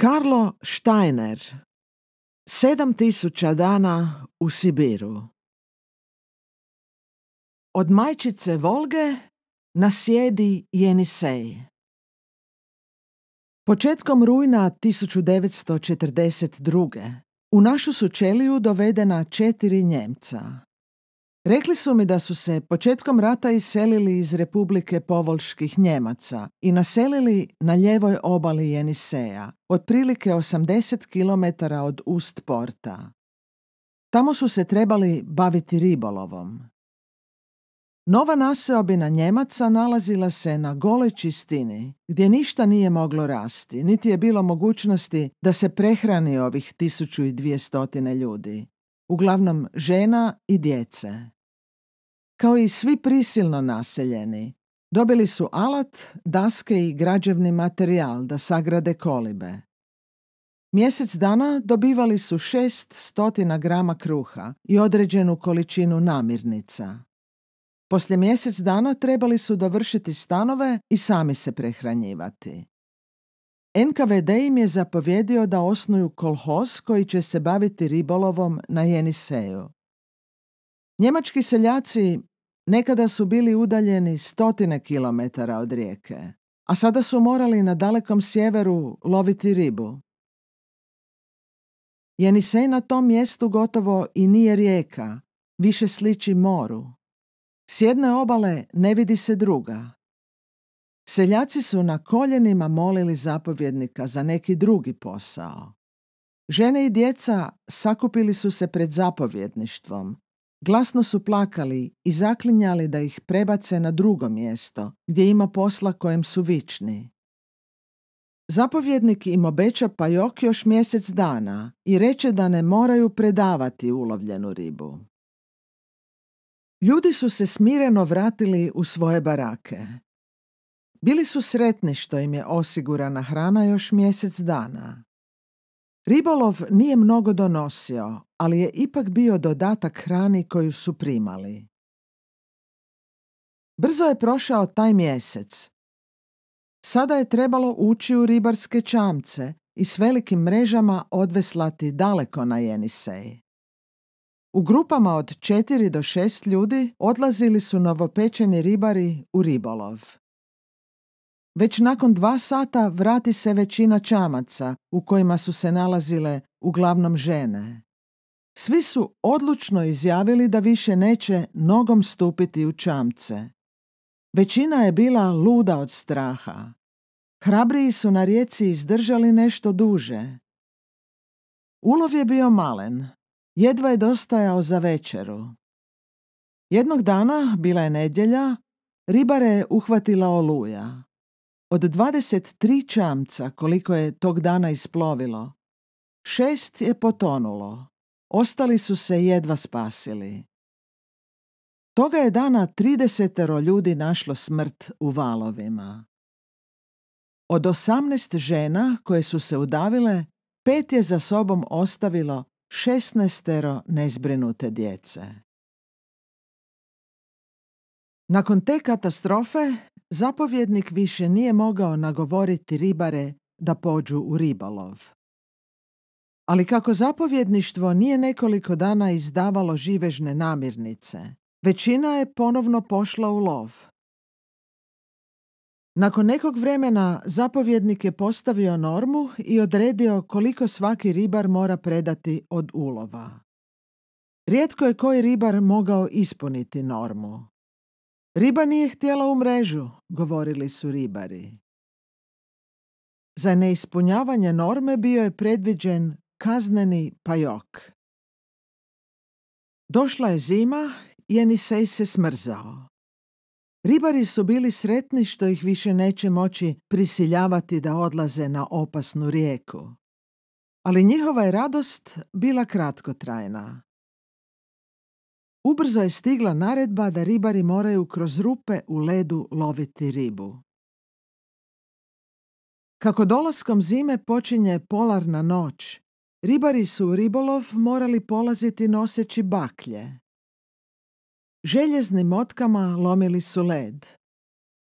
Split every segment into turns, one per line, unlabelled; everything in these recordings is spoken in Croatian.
Karlo Steiner Sedam tisuća dana u Sibiru Od majčice Volge nasjedi Jenisej. Početkom rujna 1942. u našu su čeliju dovedena četiri Njemca. Rekli su mi da su se početkom rata iselili iz Republike Povolških Njemaca i naselili na ljevoj obali Jeniseja, otprilike 80 km od Ust porta. Tamo su se trebali baviti ribolovom. Nova naseobina Njemaca nalazila se na goloj čistini, gdje ništa nije moglo rasti, niti je bilo mogućnosti da se prehrani ovih 1200 ljudi, uglavnom žena i djece. Kao i svi prisilno naseljeni, dobili su alat, daske i građevni materijal da sagrade kolibe. Mjesec dana dobivali su šest stotina grama kruha i određenu količinu namirnica. Poslije mjesec dana trebali su dovršiti stanove i sami se prehranjivati. NKVD im je zapovjedio da osnuju kolhoz koji će se baviti ribolovom na Jeniseju. Njemački seljaci nekada su bili udaljeni stotine kilometara od rijeke, a sada su morali na dalekom sjeveru loviti ribu. Jenisej na tom mjestu gotovo i nije rijeka, više sliči moru. S jedne obale ne vidi se druga. Seljaci su na koljenima molili zapovjednika za neki drugi posao. Žene i djeca sakupili su se pred zapovjedništvom, Glasno su plakali i zaklinjali da ih prebace na drugo mjesto, gdje ima posla kojem su vični. Zapovjednik im obeća pajok još mjesec dana i reče da ne moraju predavati ulovljenu ribu. Ljudi su se smireno vratili u svoje barake. Bili su sretni što im je osigurana hrana još mjesec dana. Ribolov nije mnogo donosio, ali je ipak bio dodatak hrani koju su primali. Brzo je prošao taj mjesec. Sada je trebalo ući u ribarske čamce i s velikim mrežama odveslati daleko na Jenisej. U grupama od četiri do šest ljudi odlazili su novopečeni ribari u ribolov. Već nakon dva sata vrati se većina čamaca u kojima su se nalazile uglavnom žene. Svi su odlučno izjavili da više neće nogom stupiti u čamce. Većina je bila luda od straha. Hrabriji su na rijeci izdržali nešto duže. Ulov je bio malen. Jedva je dostajao za večeru. Jednog dana, bila je nedjelja, ribare je uhvatila oluja. Od 23 čamca koliko je tog dana isplovilo, šest je potonulo, ostali su se jedva spasili. Toga je dana tridesetero ljudi našlo smrt u valovima. Od osamnaest žena koje su se udavile, pet je za sobom ostavilo šestnestero nezbrinute djece. Nakon te katastrofe zapovjednik više nije mogao nagovoriti ribare da pođu u ribolov. Ali kako zapovjedništvo nije nekoliko dana izdavalo živežne namirnice, većina je ponovno pošla u lov. Nakon nekog vremena zapovjednik je postavio normu i odredio koliko svaki ribar mora predati od ulova. Rijetko je koji ribar mogao ispuniti normu. Riba nije htjela u mrežu, govorili su ribari. Za neispunjavanje norme bio je predviđen kazneni pajok. Došla je zima Jenisej se smrzao. Ribari su bili sretni što ih više neće moći prisiljavati da odlaze na opasnu rijeku. Ali njihova je radost bila kratkotrajna. Ubrzo je stigla naredba da ribari moraju kroz rupe u ledu loviti ribu. Kako dolaskom zime počinje polarna noć, ribari su u ribolov morali polaziti noseći baklje. Željeznim motkama lomili su led.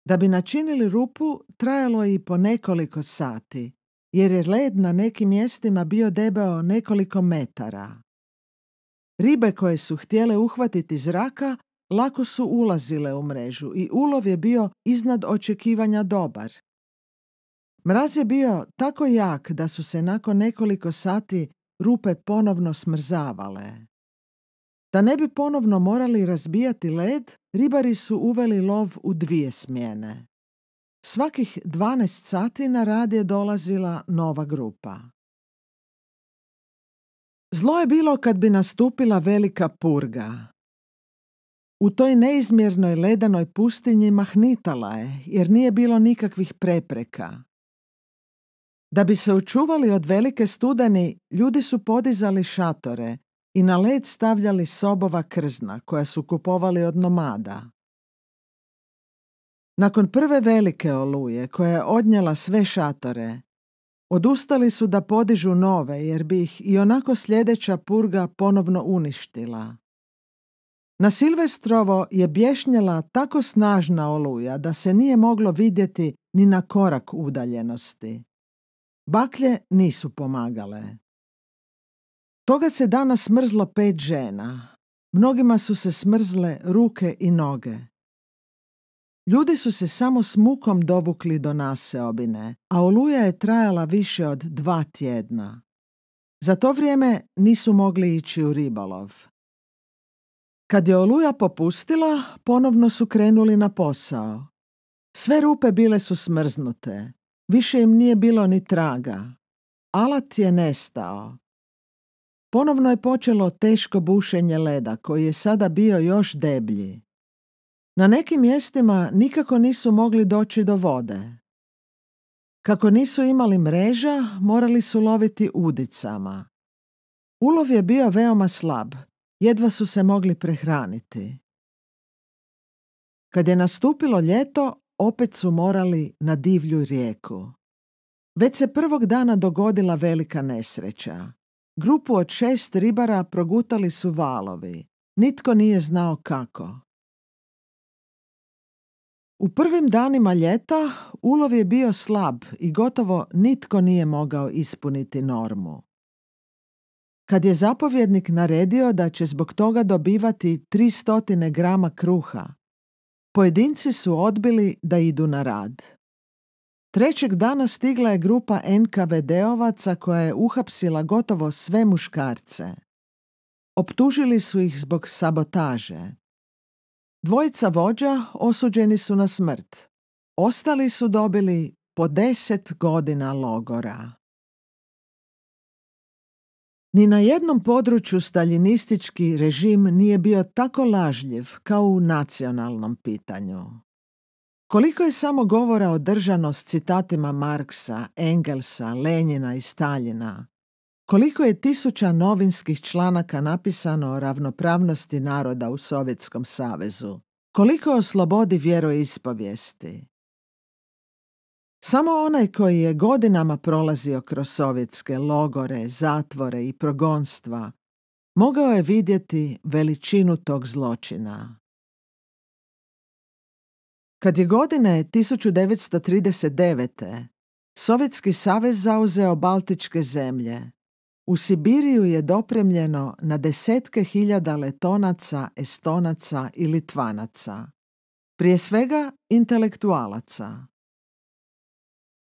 Da bi načinili rupu, trajalo je i po nekoliko sati, jer je led na nekim mjestima bio debeo nekoliko metara. Ribe koje su htjele uhvatiti zraka lako su ulazile u mrežu i ulov je bio iznad očekivanja dobar. Mraz je bio tako jak da su se nakon nekoliko sati rupe ponovno smrzavale. Da ne bi ponovno morali razbijati led, ribari su uveli lov u dvije smjene. Svakih 12 sati na rad je dolazila nova grupa. Zlo je bilo kad bi nastupila velika purga. U toj neizmjernoj ledanoj pustinji mahnitala je, jer nije bilo nikakvih prepreka. Da bi se očuvali od velike studeni, ljudi su podizali šatore i na led stavljali sobova krzna koja su kupovali od nomada. Nakon prve velike oluje koja je odnjela sve šatore, odustali su da podižu nove jer bi ih i onako sljedeća purga ponovno uništila. Na Silvestrovo je bješnjela tako snažna oluja da se nije moglo vidjeti ni na korak udaljenosti. Baklje nisu pomagale. Toga se danas smrzlo pet žena. Mnogima su se smrzle ruke i noge. Ljudi su se samo s mukom dovukli do naseobine, a oluja je trajala više od dva tjedna. Za to vrijeme nisu mogli ići u ribolov. Kad je oluja popustila, ponovno su krenuli na posao. Sve rupe bile su smrznute. Više im nije bilo ni traga. Alat je nestao. Ponovno je počelo teško bušenje leda, koji je sada bio još deblji. Na nekim mjestima nikako nisu mogli doći do vode. Kako nisu imali mreža, morali su loviti udicama. Ulov je bio veoma slab, jedva su se mogli prehraniti. Kad je nastupilo ljeto, opet su morali na divlju rijeku. Već se prvog dana dogodila velika nesreća. Grupu od šest ribara progutali su valovi. Nitko nije znao kako. U prvim danima ljeta ulov je bio slab i gotovo nitko nije mogao ispuniti normu. Kad je zapovjednik naredio da će zbog toga dobivati 300 grama kruha, pojedinci su odbili da idu na rad. Trećeg dana stigla je grupa NKVD-ovaca koja je uhapsila gotovo sve muškarce. Optužili su ih zbog sabotaže. Dvojica vođa osuđeni su na smrt. Ostali su dobili po deset godina logora. Ni na jednom području staljinistički režim nije bio tako lažljiv kao u nacionalnom pitanju. Koliko je samo govora održano s citatima Marksa, Engelsa, Lenjina i Staljina, koliko je tisuća novinskih članaka napisano o ravnopravnosti naroda u Sovjetskom savezu? Koliko o slobodi vjeroispovijesti? Samo onaj koji je godinama prolazio kroz sovjetske logore, zatvore i progonstva, mogao je vidjeti veličinu tog zločina. Kad je godine 1939. Sovjetski savez zauzeo Baltičke zemlje, u Sibiriju je dopremljeno na desetke hiljada letonaca, estonaca i litvanaca. Prije svega intelektualaca.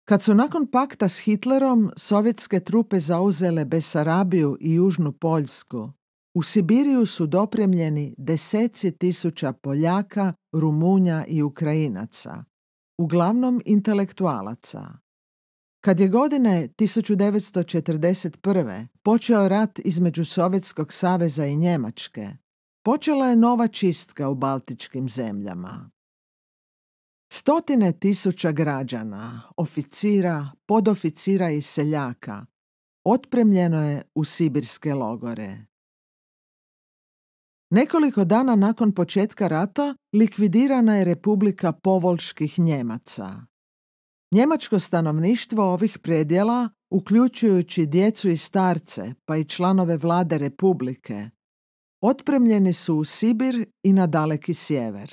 Kad su nakon pakta s Hitlerom sovjetske trupe zauzele Besarabiju i Južnu Poljsku, u Sibiriju su dopremljeni deseci tisuća Poljaka, Rumunja i Ukrajinaca, uglavnom intelektualaca. Kad je godine 1941. počeo rat između Sovjetskog saveza i Njemačke, počela je nova čistka u baltičkim zemljama. Stotine tisuća građana, oficira, podoficira i seljaka otpremljeno je u sibirske logore. Nekoliko dana nakon početka rata likvidirana je Republika Povolških Njemaca. Njemačko stanovništvo ovih predjela, uključujući djecu i starce, pa i članove vlade Republike, otpremljeni su u Sibir i na daleki sjever.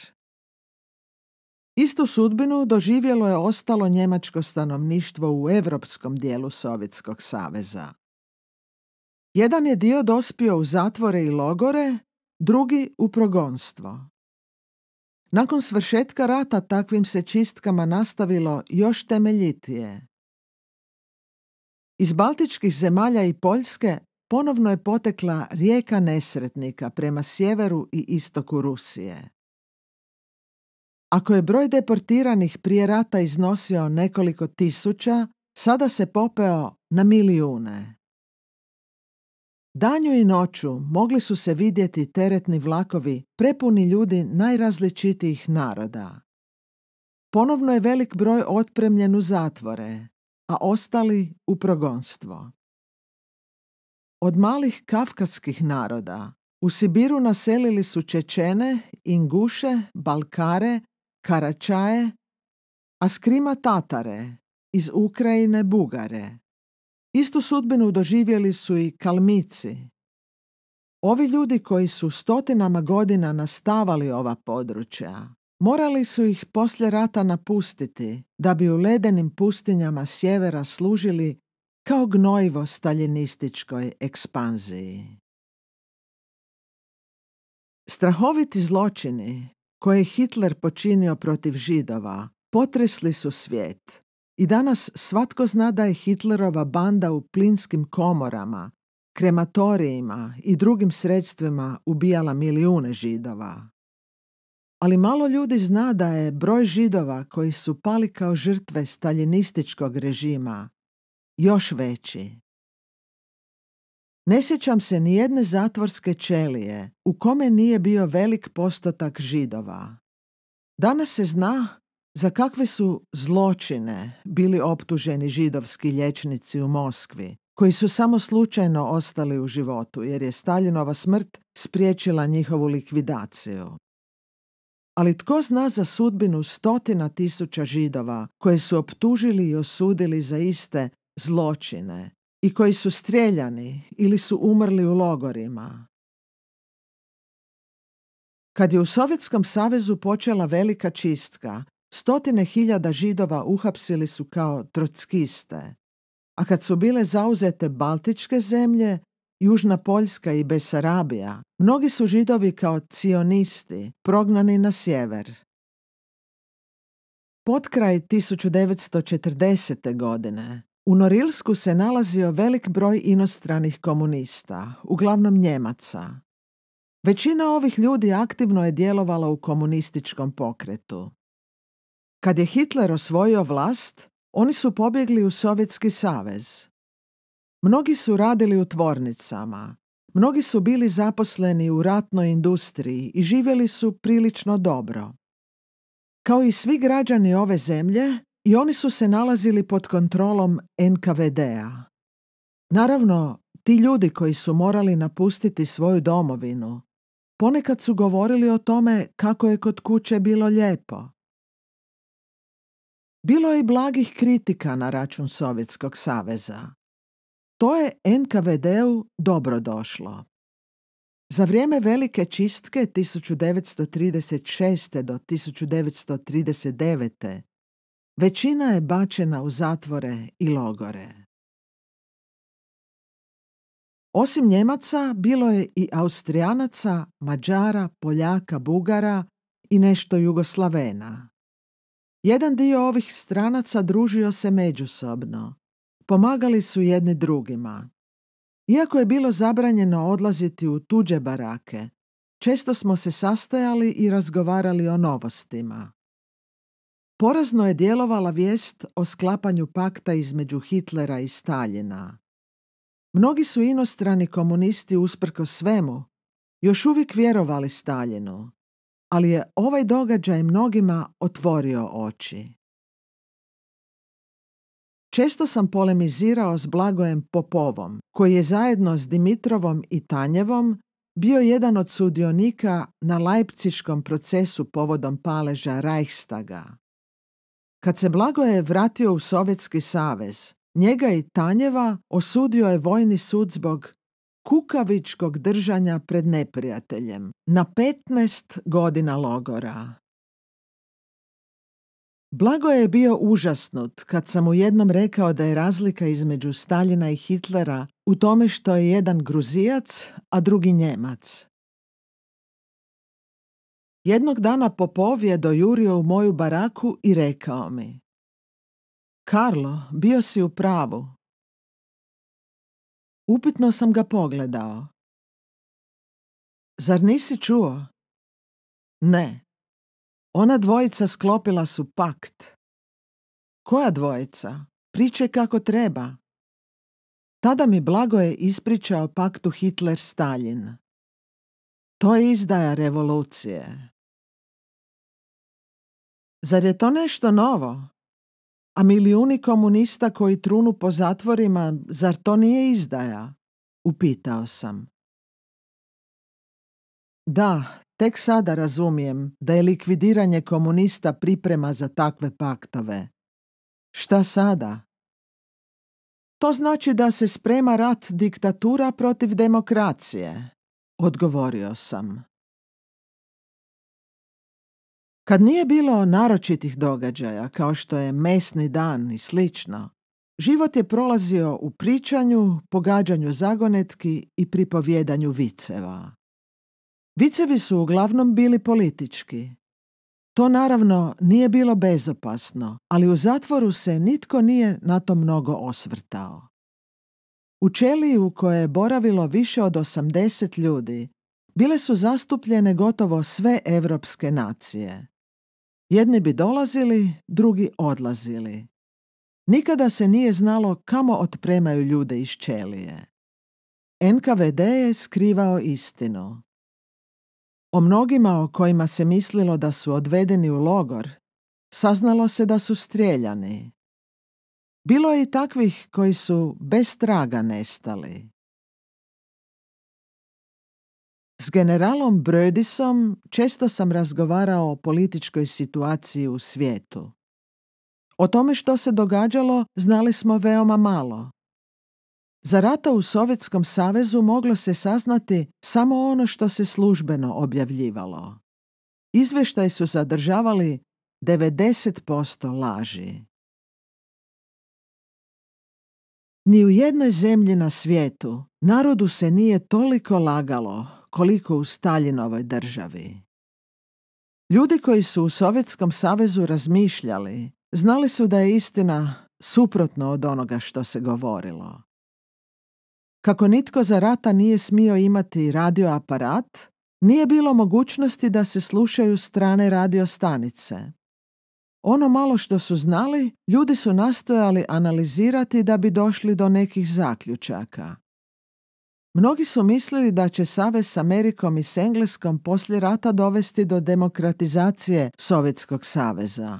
Istu sudbinu doživjelo je ostalo njemačko stanovništvo u europskom dijelu Sovjetskog saveza. Jedan je dio dospio u zatvore i logore, drugi u progonstvo. Nakon svršetka rata takvim se čistkama nastavilo još temeljitije. Iz baltičkih zemalja i Poljske ponovno je potekla rijeka nesretnika prema sjeveru i istoku Rusije. Ako je broj deportiranih prije rata iznosio nekoliko tisuća, sada se popeo na milijune. Danju i noću mogli su se vidjeti teretni vlakovi prepuni ljudi najrazličitijih naroda. Ponovno je velik broj otpremljen u zatvore, a ostali u progonstvo. Od malih kafkatskih naroda u Sibiru naselili su Čečene, Inguše, Balkare, Karačaje, a Skrima Tatare, iz Ukrajine Bugare. Istu sudbinu doživjeli su i Kalmici. Ovi ljudi koji su stotinama godina nastavali ova područja, morali su ih poslije rata napustiti da bi u ledenim pustinjama sjevera služili kao gnojivo staljinističkoj ekspanziji. Strahoviti zločini koje je Hitler počinio protiv židova potresli su svijet. I danas svatko zna da je Hitlerova banda u plinskim komorama, krematorijima i drugim sredstvima ubijala milijune židova. Ali malo ljudi zna da je broj židova koji su pali kao žrtve staljinističkog režima još veći. Ne sjećam se ni jedne zatvorske čelije u kome nije bio velik postotak židova. Danas se zna za kakve su zločine bili optuženi židovski liječnici u Moskvi, koji su samo slučajno ostali u životu jer je Staljinova smrt spriječila njihovu likvidaciju. Ali tko zna za sudbinu stotina tisuća židova koje su optužili i osudili za iste zločine i koji su strijeljani ili su umrli u logorima. Kad je u Sovjetskom savezu počela velika čistka, stotine hiljada židova uhapsili su kao trockiste, a kad su bile zauzete Baltičke zemlje, Južna Poljska i Besarabija, mnogi su židovi kao cionisti prognani na sjever. Potkraj 1940. godine u Norilsku se nalazio velik broj inostranih komunista, uglavnom Njemaca. Većina ovih ljudi aktivno je djelovala u komunističkom pokretu. Kad je Hitler osvojio vlast, oni su pobjegli u Sovjetski savez. Mnogi su radili u tvornicama, mnogi su bili zaposleni u ratnoj industriji i živjeli su prilično dobro. Kao i svi građani ove zemlje, i oni su se nalazili pod kontrolom NKVD-a. Naravno, ti ljudi koji su morali napustiti svoju domovinu, ponekad su govorili o tome kako je kod kuće bilo lijepo. Bilo je i blagih kritika na račun Sovjetskog saveza. To je NKVD-u dobro došlo. Za vrijeme velike čistke 1936. do 1939. Većina je bačena u zatvore i logore. Osim Njemaca bilo je i Austrijanaca, Mađara, Poljaka, Bugara i nešto Jugoslavena. Jedan dio ovih stranaca družio se međusobno. Pomagali su jedni drugima. Iako je bilo zabranjeno odlaziti u tuđe barake, često smo se sastajali i razgovarali o novostima. Porazno je djelovala vijest o sklapanju pakta između Hitlera i Staljina. Mnogi su inostrani komunisti usprko svemu još uvijek vjerovali Staljinu, ali je ovaj događaj mnogima otvorio oči. Često sam polemizirao s Blagojem Popovom, koji je zajedno s Dimitrovom i Tanjevom bio jedan od sudionika na Leipciškom procesu povodom paleža Reichstaga. Kad se Blagoje vratio u Sovjetski savez, njega i Tanjeva osudio je vojni sud zbog kukavičkog držanja pred neprijateljem na 15 godina logora. Blago je bio užasnut kad sam mu jednom rekao da je razlika između Staljina i Hitlera u tome što je jedan Gruzijac, a drugi Njemac. Jednog dana Popov je dojurio u moju baraku i rekao mi Karlo, bio si u pravu. Upitno sam ga pogledao. Zar nisi čuo? Ne. Ona dvojica sklopila su pakt. Koja dvojica? Priče kako treba. Tada mi blago je ispričao paktu Hitler-Stalin. To je izdaja revolucije. Zar je to nešto novo? A milijuni komunista koji trunu po zatvorima, zar to nije izdaja? Upitao sam. Da, tek sada razumijem da je likvidiranje komunista priprema za takve paktove. Šta sada? To znači da se sprema rat diktatura protiv demokracije, odgovorio sam. Kad nije bilo naročitih događaja, kao što je mesni dan i slično, život je prolazio u pričanju, pogađanju zagonetki i pripovjedanju viceva. Vicevi su uglavnom bili politički. To naravno nije bilo bezopasno, ali u zatvoru se nitko nije na to mnogo osvrtao. U čeliji u kojoj je boravilo više od 80 ljudi, bile su zastupljene gotovo sve evropske nacije. Jedni bi dolazili, drugi odlazili. Nikada se nije znalo kamo otpremaju ljude iz čelije. NKVD je skrivao istinu. O mnogima o kojima se mislilo da su odvedeni u logor, saznalo se da su strijeljani. Bilo je i takvih koji su bez traga nestali. S generalom Brödisom često sam razgovarao o političkoj situaciji u svijetu. O tome što se događalo znali smo veoma malo. Za rata u Sovjetskom savezu moglo se saznati samo ono što se službeno objavljivalo. Izvještaj su zadržavali 90% laži. Ni u jednoj zemlji na svijetu narodu se nije toliko lagalo koliko u Staljinovoj državi. Ljudi koji su u Sovjetskom savezu razmišljali, znali su da je istina suprotno od onoga što se govorilo. Kako nitko za rata nije smio imati radioaparat, nije bilo mogućnosti da se slušaju strane radiostanice. Ono malo što su znali, ljudi su nastojali analizirati da bi došli do nekih zaključaka. Mnogi su mislili da će savez s Amerikom i s Engleskom poslije rata dovesti do demokratizacije Sovjetskog saveza.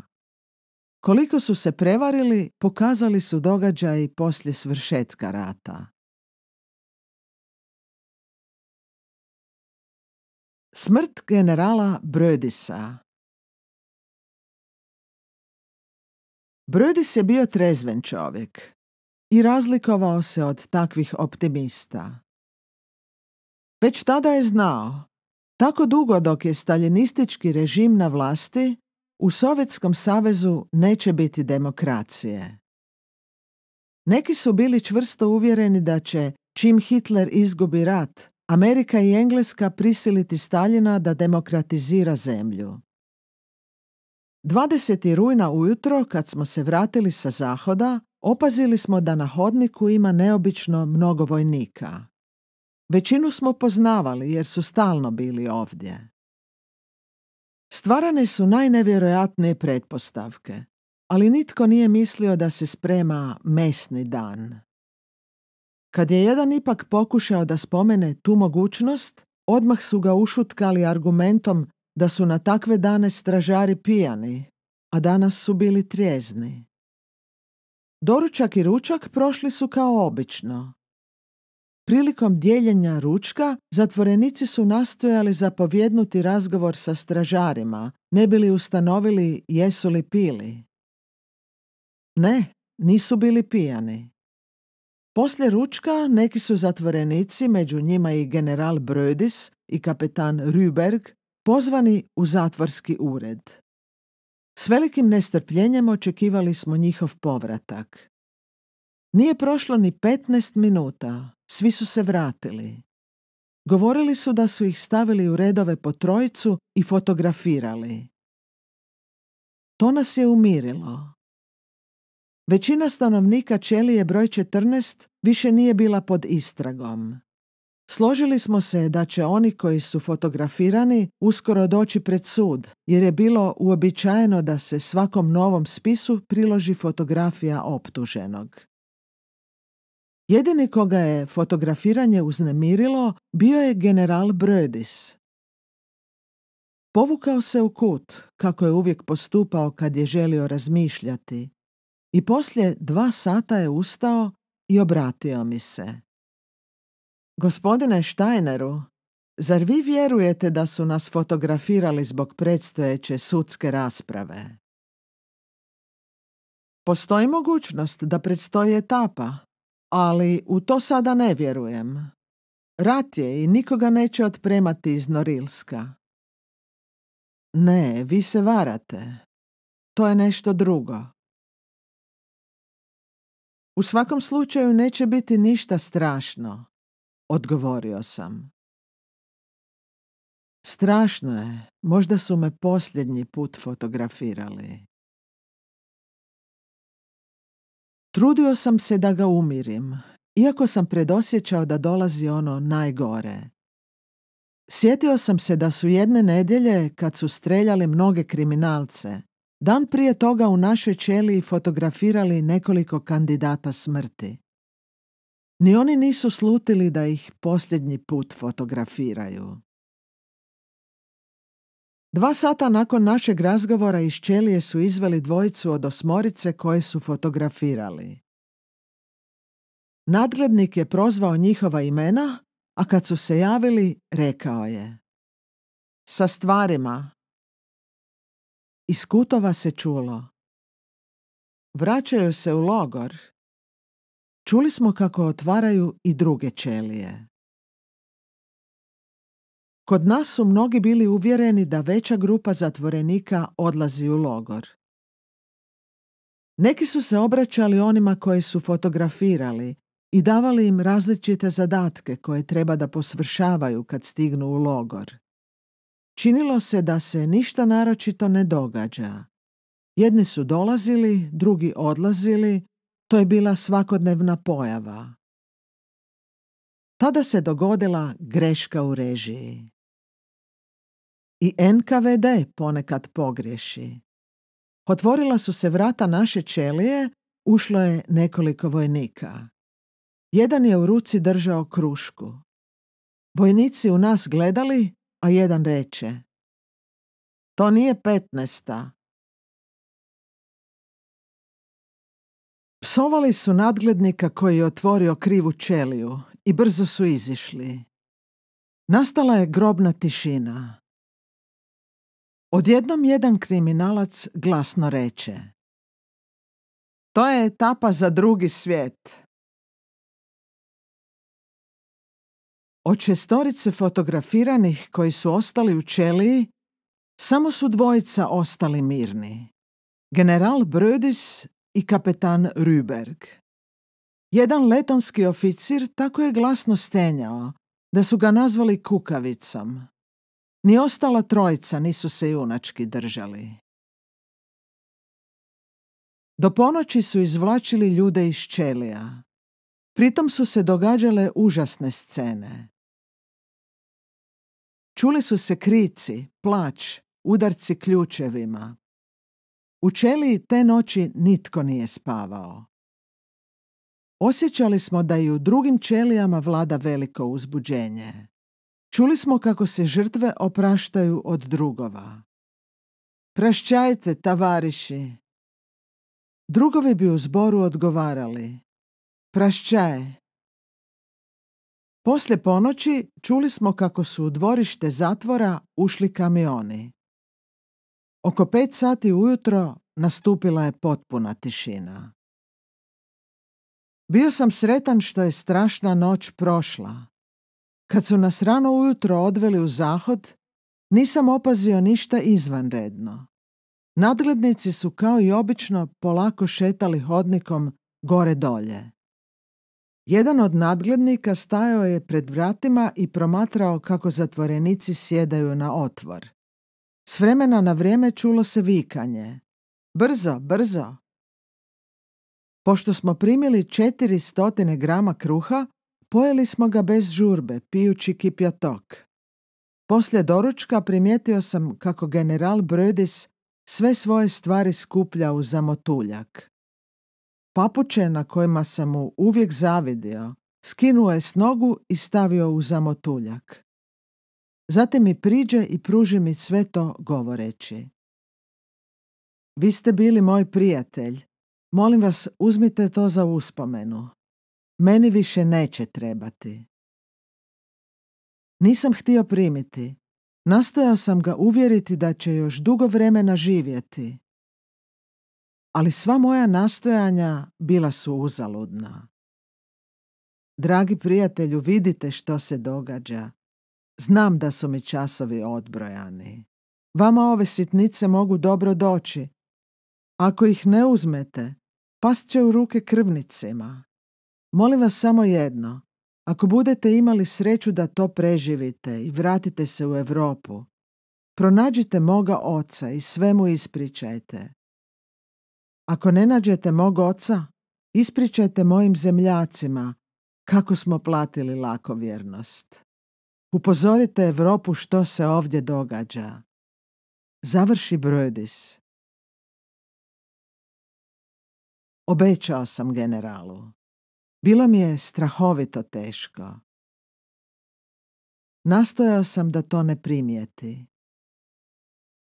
Koliko su se prevarili, pokazali su događaji poslije svršetka rata. Smrt generala Brödisa Brödis je bio trezven čovjek i razlikovao se od takvih optimista. Već tada je znao, tako dugo dok je staljinistički režim na vlasti, u Sovjetskom savezu neće biti demokracije. Neki su bili čvrsto uvjereni da će, čim Hitler izgubi rat, Amerika i Engleska prisiliti Staljina da demokratizira zemlju. 20. rujna ujutro, kad smo se vratili sa zahoda, opazili smo da na hodniku ima neobično mnogo vojnika. Većinu smo poznavali jer su stalno bili ovdje. Stvarane su najnevjerojatnije pretpostavke, ali nitko nije mislio da se sprema mesni dan. Kad je jedan ipak pokušao da spomene tu mogućnost, odmah su ga ušutkali argumentom da su na takve dane stražari pijani, a danas su bili trijezni. Doručak i ručak prošli su kao obično. Prilikom dijeljenja ručka zatvorenici su nastojali zapovjednuti razgovor sa stražarima, ne bili ustanovili jesu li pili. Ne, nisu bili pijani. Poslije ručka neki su zatvorenici, među njima i general Brödis i kapetan Rüberg, pozvani u zatvorski ured. S velikim nestrpljenjem očekivali smo njihov povratak. Nije prošlo ni 15 minuta, svi su se vratili. Govorili su da su ih stavili u redove po trojicu i fotografirali. To nas je umirilo. Većina stanovnika Čelije broj 14 više nije bila pod istragom. Složili smo se da će oni koji su fotografirani uskoro doći pred sud, jer je bilo uobičajeno da se svakom novom spisu priloži fotografija optuženog. Jedini koga je fotografiranje uznemirilo bio je general Brödis. Povukao se u kut, kako je uvijek postupao kad je želio razmišljati, i poslije dva sata je ustao i obratio mi se. Gospodine Steineru, zar vi vjerujete da su nas fotografirali zbog predstojeće sudske rasprave? Postoji mogućnost da predstoji etapa, ali u to sada ne vjerujem. Rat je i nikoga neće otpremati iz Norilska. Ne, vi se varate. To je nešto drugo. U svakom slučaju neće biti ništa strašno, odgovorio sam. Strašno je, možda su me posljednji put fotografirali. Trudio sam se da ga umirim, iako sam predosjećao da dolazi ono najgore. Sjetio sam se da su jedne nedjelje, kad su streljali mnoge kriminalce, dan prije toga u našoj čeliji fotografirali nekoliko kandidata smrti. Ni oni nisu slutili da ih posljednji put fotografiraju. Dva sata nakon našeg razgovora iz Čelije su izveli dvojicu od osmorice koje su fotografirali. Nadglednik je prozvao njihova imena, a kad su se javili, rekao je Sa stvarima. Iz kutova se čulo. Vraćaju se u logor. Čuli smo kako otvaraju i druge čelije. Kod nas su mnogi bili uvjereni da veća grupa zatvorenika odlazi u logor. Neki su se obraćali onima koji su fotografirali i davali im različite zadatke koje treba da posvršavaju kad stignu u logor. Činilo se da se ništa naročito ne događa. Jedni su dolazili, drugi odlazili, to je bila svakodnevna pojava. Tada se dogodila greška u režiji. I NKVD ponekad pogriješi. Otvorila su se vrata naše čelije, ušlo je nekoliko vojnika. Jedan je u ruci držao krušku. Vojnici u nas gledali, a jedan reče. To nije petnesta. Psovali su nadglednika koji je otvorio krivu čeliju i brzo su izišli. Nastala je grobna tišina. Odjednom jedan kriminalac glasno reče. To je etapa za drugi svijet. Od šestorice fotografiranih koji su ostali u čeliji, samo su dvojica ostali mirni. General Brödis i kapetan Rüberg. Jedan letonski oficir tako je glasno stenjao da su ga nazvali kukavicom. Ni ostala trojica nisu se junački držali. Do ponoći su izvlačili ljude iz čelija. Pritom su se događale užasne scene. Čuli su se krici, plać, udarci ključevima. U čeliji te noći nitko nije spavao. Osjećali smo da i u drugim čelijama vlada veliko uzbuđenje. Čuli smo kako se žrtve opraštaju od drugova. Prašćajte, tavariši. Drugovi bi u zboru odgovarali. Prašćaj. Poslije ponoći čuli smo kako su u dvorište zatvora ušli kamioni. Oko pet sati ujutro nastupila je potpuna tišina. Bio sam sretan što je strašna noć prošla. Kad su nas rano ujutro odveli u zahod, nisam opazio ništa izvanredno. Nadglednici su kao i obično polako šetali hodnikom gore dolje. Jedan od nadglednika stajao je pred vratima i promatrao kako zatvorenici sjedaju na otvor. S vremena na vrijeme čulo se vikanje. Brzo, brzo! Pošto smo primili četiri stotine grama kruha, pojeli smo ga bez žurbe, pijući kipjatok. Poslije doručka primijetio sam kako general Brödis sve svoje stvari skuplja u zamotuljak. Papuče na kojima sam mu uvijek zavidio, skinuo je s nogu i stavio u zamotuljak. Zatim mi priđe i pruži mi sve to govoreći. Vi ste bili moj prijatelj. Molim vas, uzmite to za uspomenu. Meni više neće trebati. Nisam htio primiti. Nastojao sam ga uvjeriti da će još dugo vremena živjeti. Ali sva moja nastojanja bila su uzaludna. Dragi prijatelju, vidite što se događa. Znam da su mi časovi odbrojani. Vama ove sitnice mogu dobro doći. Ako ih ne uzmete, past će u ruke krvnicima. Molim vas samo jedno. Ako budete imali sreću da to preživite i vratite se u Europu, pronađite moga oca i sve mu ispričajte. Ako ne nađete mog oca, ispričajte mojim zemljacima kako smo platili lakovjernost. Upozorite Europu što se ovdje događa. Završi Brödis. Obećao sam generalu. Bilo mi je strahovito teško. Nastojao sam da to ne primijeti.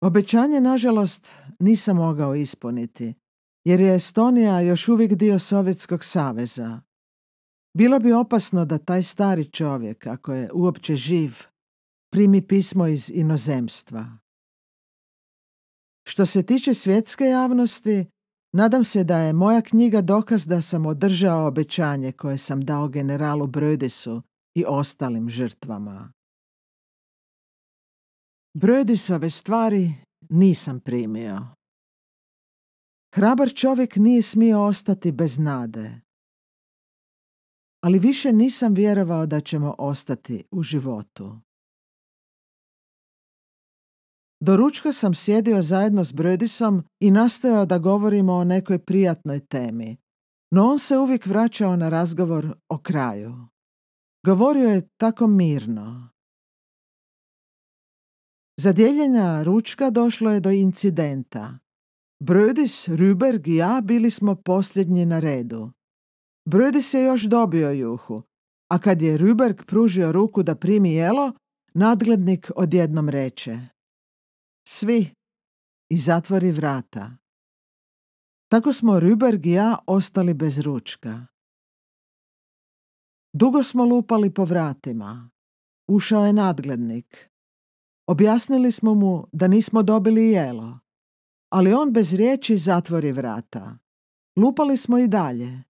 Obećanje, nažalost, nisam mogao ispuniti, jer je Estonija još uvijek dio Sovjetskog saveza. Bilo bi opasno da taj stari čovjek, ako je uopće živ, primi pismo iz inozemstva. Što se tiče svjetske javnosti, nadam se da je moja knjiga dokaz da sam održao obećanje koje sam dao generalu Brödisu i ostalim žrtvama. Brödisove stvari nisam primio. Hrabar čovjek nije smio ostati bez nade ali više nisam vjerovao da ćemo ostati u životu. Do ručka sam sjedio zajedno s Brödisom i nastojao da govorimo o nekoj prijatnoj temi, no on se uvijek vraćao na razgovor o kraju. Govorio je tako mirno. Za dijeljenja ručka došlo je do incidenta. Brödis, Rüberg i ja bili smo posljednji na redu. Brudi se još dobio juhu, a kad je Rüberg pružio ruku da primi jelo, nadglednik odjednom reče Svi i zatvori vrata. Tako smo Rüberg i ja ostali bez ručka. Dugo smo lupali po vratima. Ušao je nadglednik. Objasnili smo mu da nismo dobili jelo, ali on bez riječi zatvori vrata. Lupali smo i dalje.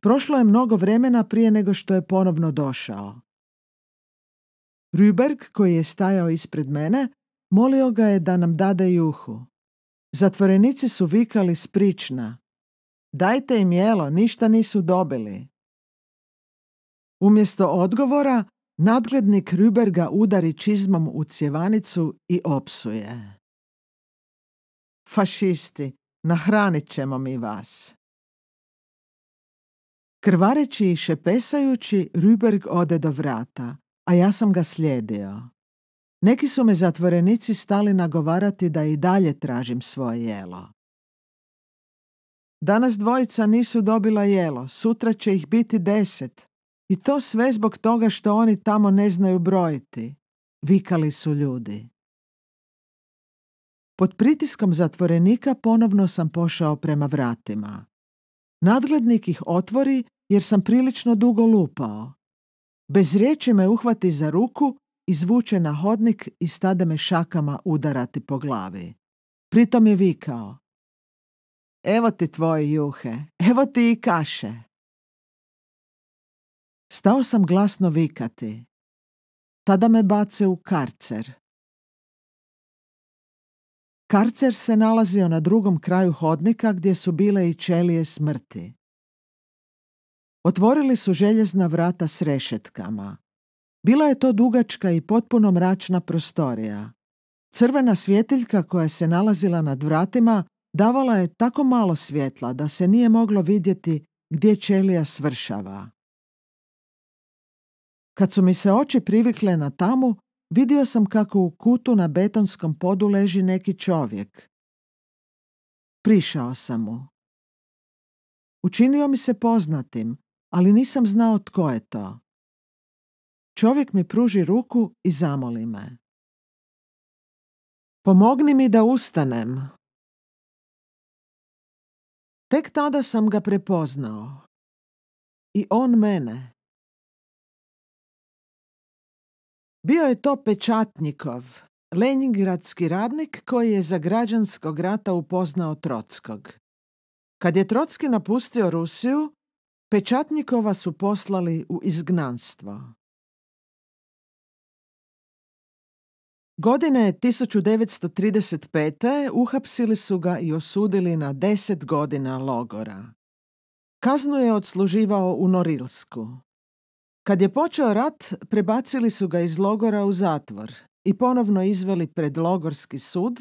Prošlo je mnogo vremena prije nego što je ponovno došao. Rüberg, koji je stajao ispred mene, molio ga je da nam dade juhu. Zatvorenici su vikali sprična. Dajte im jelo, ništa nisu dobili. Umjesto odgovora, nadglednik Rüberga udari čizmom u cjevanicu i opsuje. Fašisti, nahranit ćemo mi vas. Krvareći i šepesajući, Rüberg ode do vrata, a ja sam ga slijedio. Neki su me zatvorenici stali nagovarati da i dalje tražim svoje jelo. Danas dvojica nisu dobila jelo, sutra će ih biti deset. I to sve zbog toga što oni tamo ne znaju brojiti. Vikali su ljudi. Pod pritiskom zatvorenika ponovno sam pošao prema vratima. Nadglednik ih otvori jer sam prilično dugo lupao. Bez riječi me uhvati za ruku, izvuče na hodnik i stade me šakama udarati po glavi. Pritom je vikao. Evo ti tvoje juhe, evo ti i kaše. Stao sam glasno vikati. Tada me bace u karcer. Karcer se nalazio na drugom kraju hodnika gdje su bile i čelije smrti. Otvorili su željezna vrata s rešetkama. Bila je to dugačka i potpuno mračna prostorija. Crvena svjetiljka koja se nalazila nad vratima davala je tako malo svjetla da se nije moglo vidjeti gdje ćelija svršava. Kad su mi se oči privikle na tamu, vidio sam kako u kutu na betonskom podu leži neki čovjek. Prišao sam mu. Učinio mi se poznatim, ali nisam znao tko je to. Čovjek mi pruži ruku i zamoli me. Pomogni mi da ustanem. Tek tada sam ga prepoznao. I on mene. Bio je to Pečatnikov, lenjingradski radnik koji je za građanskog rata upoznao Trockog. Kad je Trocki napustio Rusiju, Pečatnikova su poslali u izgnanstvo. Godine 1935. uhapsili su ga i osudili na deset godina logora. Kaznu je odsluživao u Norilsku. Kad je počeo rat, prebacili su ga iz logora u zatvor i ponovno izveli pred logorski sud,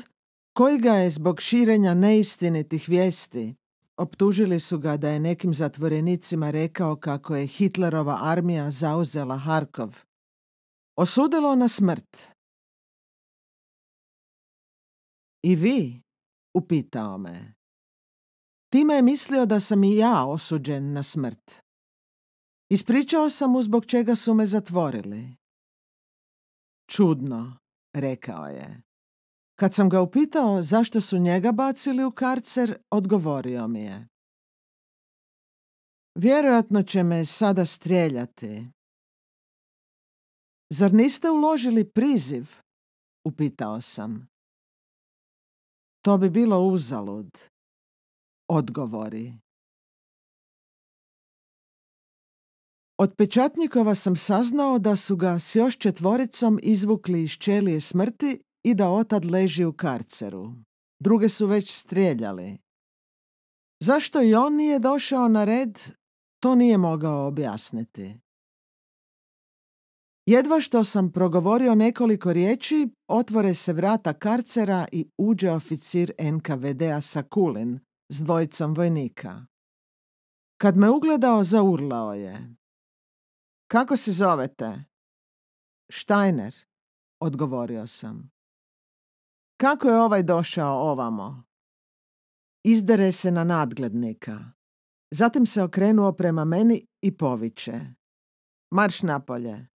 koji ga je zbog širenja neistinitih vijesti optužili su ga da je nekim zatvorenicima rekao kako je Hitlerova armija zauzela Harkov. Osudilo na smrt. I vi? upitao me. Time je mislio da sam i ja osuđen na smrt. Ispričao sam mu zbog čega su me zatvorili. Čudno, rekao je. Kad sam ga upitao zašto su njega bacili u karcer, odgovorio mi je. Vjerojatno će me sada strijeljati. Zar niste uložili priziv? Upitao sam. To bi bilo uzalud. Odgovori. Od pečatnikova sam saznao da su ga s još četvoricom izvukli iz čelije smrti i da otad leži u karceru. Druge su već strijeljali. Zašto i on nije došao na red, to nije mogao objasniti. Jedva što sam progovorio nekoliko riječi, otvore se vrata karcera i uđe oficir NKVD-a Sakulin s dvojicom vojnika. Kad me ugledao, zaurlao je. Kako se zovete? Steiner, odgovorio sam. Kako je ovaj došao ovamo? Izdere se na nadglednika. Zatim se okrenuo prema meni i poviće. Marš napolje.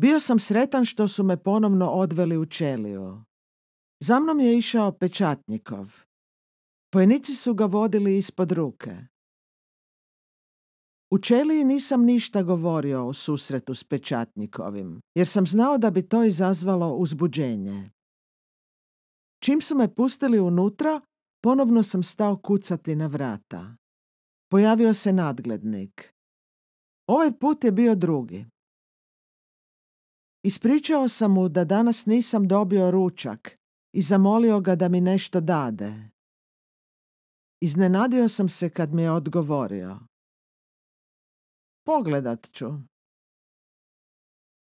Bio sam sretan što su me ponovno odveli u čeliju. Za mnom je išao pečatnikov. Pojenici su ga vodili ispod ruke. U čeliji nisam ništa govorio o susretu s pečatnikovim, jer sam znao da bi to izazvalo uzbuđenje. Čim su me pustili unutra, ponovno sam stao kucati na vrata. Pojavio se nadglednik. Ovaj put je bio drugi. Ispričao sam mu da danas nisam dobio ručak i zamolio ga da mi nešto dade. Iznenadio sam se kad mi je odgovorio. Pogledat ću.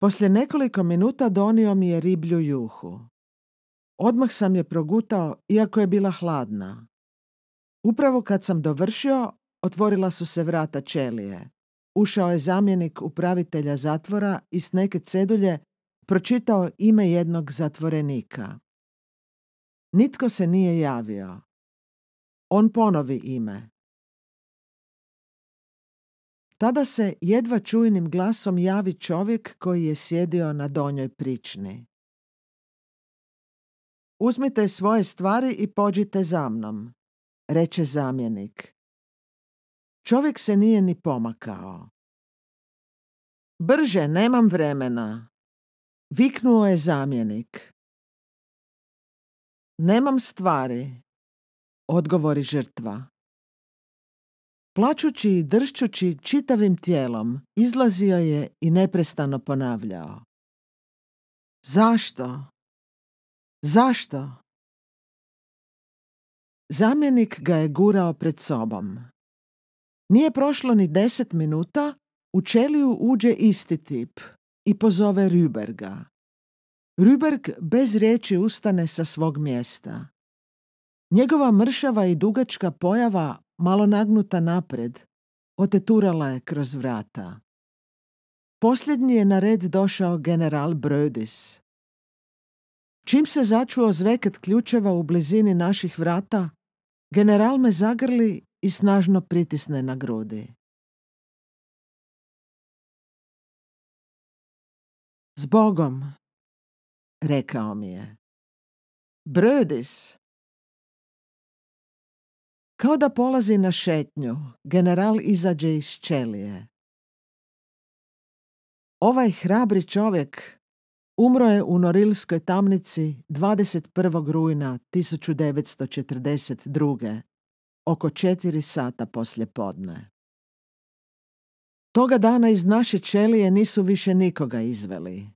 Poslije nekoliko minuta donio mi je riblju juhu. Odmah sam je progutao, iako je bila hladna. Upravo kad sam dovršio, otvorila su se vrata čelije. Ušao je zamjenik upravitelja zatvora i s neke cedulje pročitao ime jednog zatvorenika. Nitko se nije javio. On ponovi ime. Tada se jedva čujnim glasom javi čovjek koji je sjedio na donjoj prični. Uzmite svoje stvari i pođite za mnom, reče zamjenik. Čovjek se nije ni pomakao. Brže, nemam vremena, viknuo je zamjenik. Nemam stvari, odgovori žrtva. Plačući i dršćući čitavim tijelom, izlazio je i neprestano ponavljao. Zašto? Zašto? Zamjenik ga je gurao pred sobom. Nije prošlo ni deset minuta, u čeliju uđe isti tip i pozove Rüberga. Rüberg bez riječi ustane sa svog mjesta. Njegova mršava i dugačka pojava, malo nagnuta napred, oteturala je kroz vrata. Posljednji je na red došao general Brödis. Čim se začuo zveket ključeva u blizini naših vrata, general me zagrli i snažno pritisne na grudi. Zbogom, rekao mi je. Brödis. Kao da polazi na šetnju, general izađe iz čelije. Ovaj hrabri čovjek umro je u Norilskoj tamnici 21. rujna 1942. oko četiri sata poslje podne. Toga dana iz naše čelije nisu više nikoga izveli.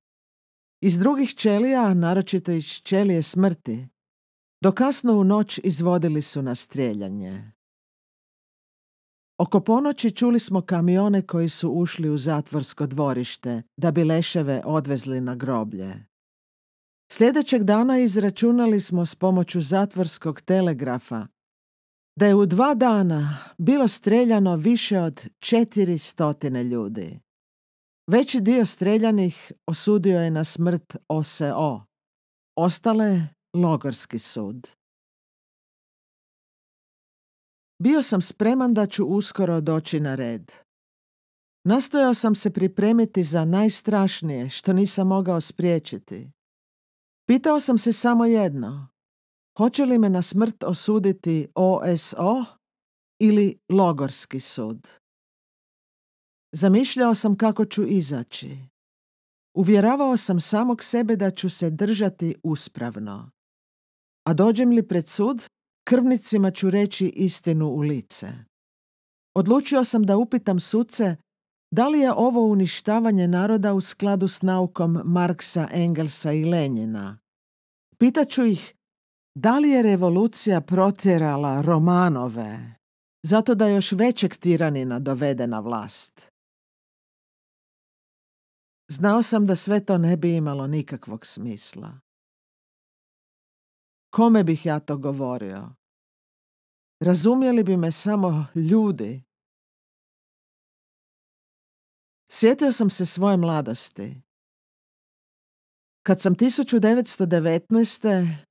Iz drugih čelija, naročito iz čelije smrti, do kasno u noć izvodili su na strijeljanje. Oko ponoći čuli smo kamione koji su ušli u zatvorsko dvorište da bi leševe odvezli na groblje. Sljedećeg dana izračunali smo s pomoću zatvorskog telegrafa da je u dva dana bilo streljano više od četiri stotine ljudi. Veći dio streljanih osudio je na smrt OSO, ostale logorski sud. Bio sam spreman da ću uskoro doći na red. Nastojao sam se pripremiti za najstrašnije što nisam mogao spriječiti. Pitao sam se samo jedno. Hoće li me na smrt osuditi OSO ili Logorski sud? Zamišljao sam kako ću izaći. Uvjeravao sam samog sebe da ću se držati uspravno. A dođem li pred sud, krvnicima ću reći istinu u lice. Odlučio sam da upitam suce da li je ovo uništavanje naroda u skladu s naukom Marksa, Engelsa i Lenjina. Pitaću ih da li je revolucija protjerala Romanove zato da još većeg tiranina dovede na vlast. Znao sam da sve to ne bi imalo nikakvog smisla. Kome bih ja to govorio? Razumjeli bi me samo ljudi. Sjetio sam se svoje mladosti. Kad sam 1919.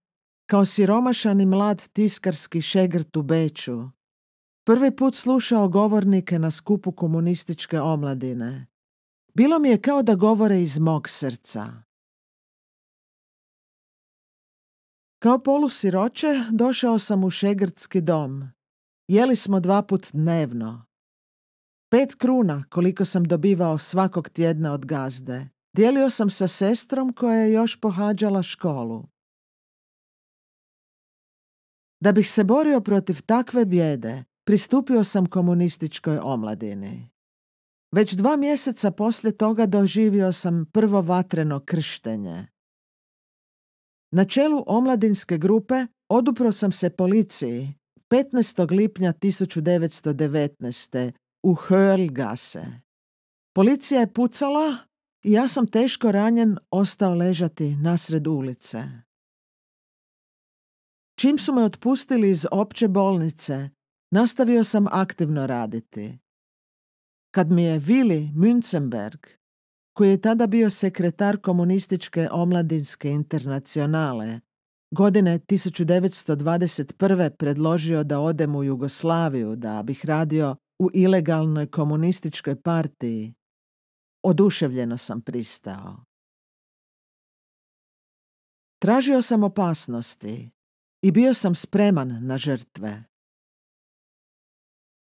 kao siromašan i mlad tiskarski šegrt u Beću prvi put slušao govornike na skupu komunističke omladine, bilo mi je kao da govore iz mog srca. Kao polusiroće došao sam u šegrtski dom. Jeli smo dva put dnevno. Pet kruna koliko sam dobivao svakog tjedna od gazde. Dijelio sam sa sestrom koja je još pohađala školu. Da bih se borio protiv takve bijede, pristupio sam komunističkoj omladini. Već dva mjeseca poslije toga doživio sam prvo vatreno krštenje. Na čelu omladinske grupe odupro sam se policiji 15. lipnja 1919. u Hörlgasse. Policija je pucala i ja sam teško ranjen ostao ležati nasred ulice. Čim su me otpustili iz opće bolnice, nastavio sam aktivno raditi. Kad mi je Willy Münzenberg, koji je tada bio sekretar komunističke omladinske internacionale, godine 1921. predložio da odem u Jugoslaviju da bih radio u ilegalnoj komunističkoj partiji. Oduševljeno sam pristao. Tražio sam opasnosti i bio sam spreman na žrtve.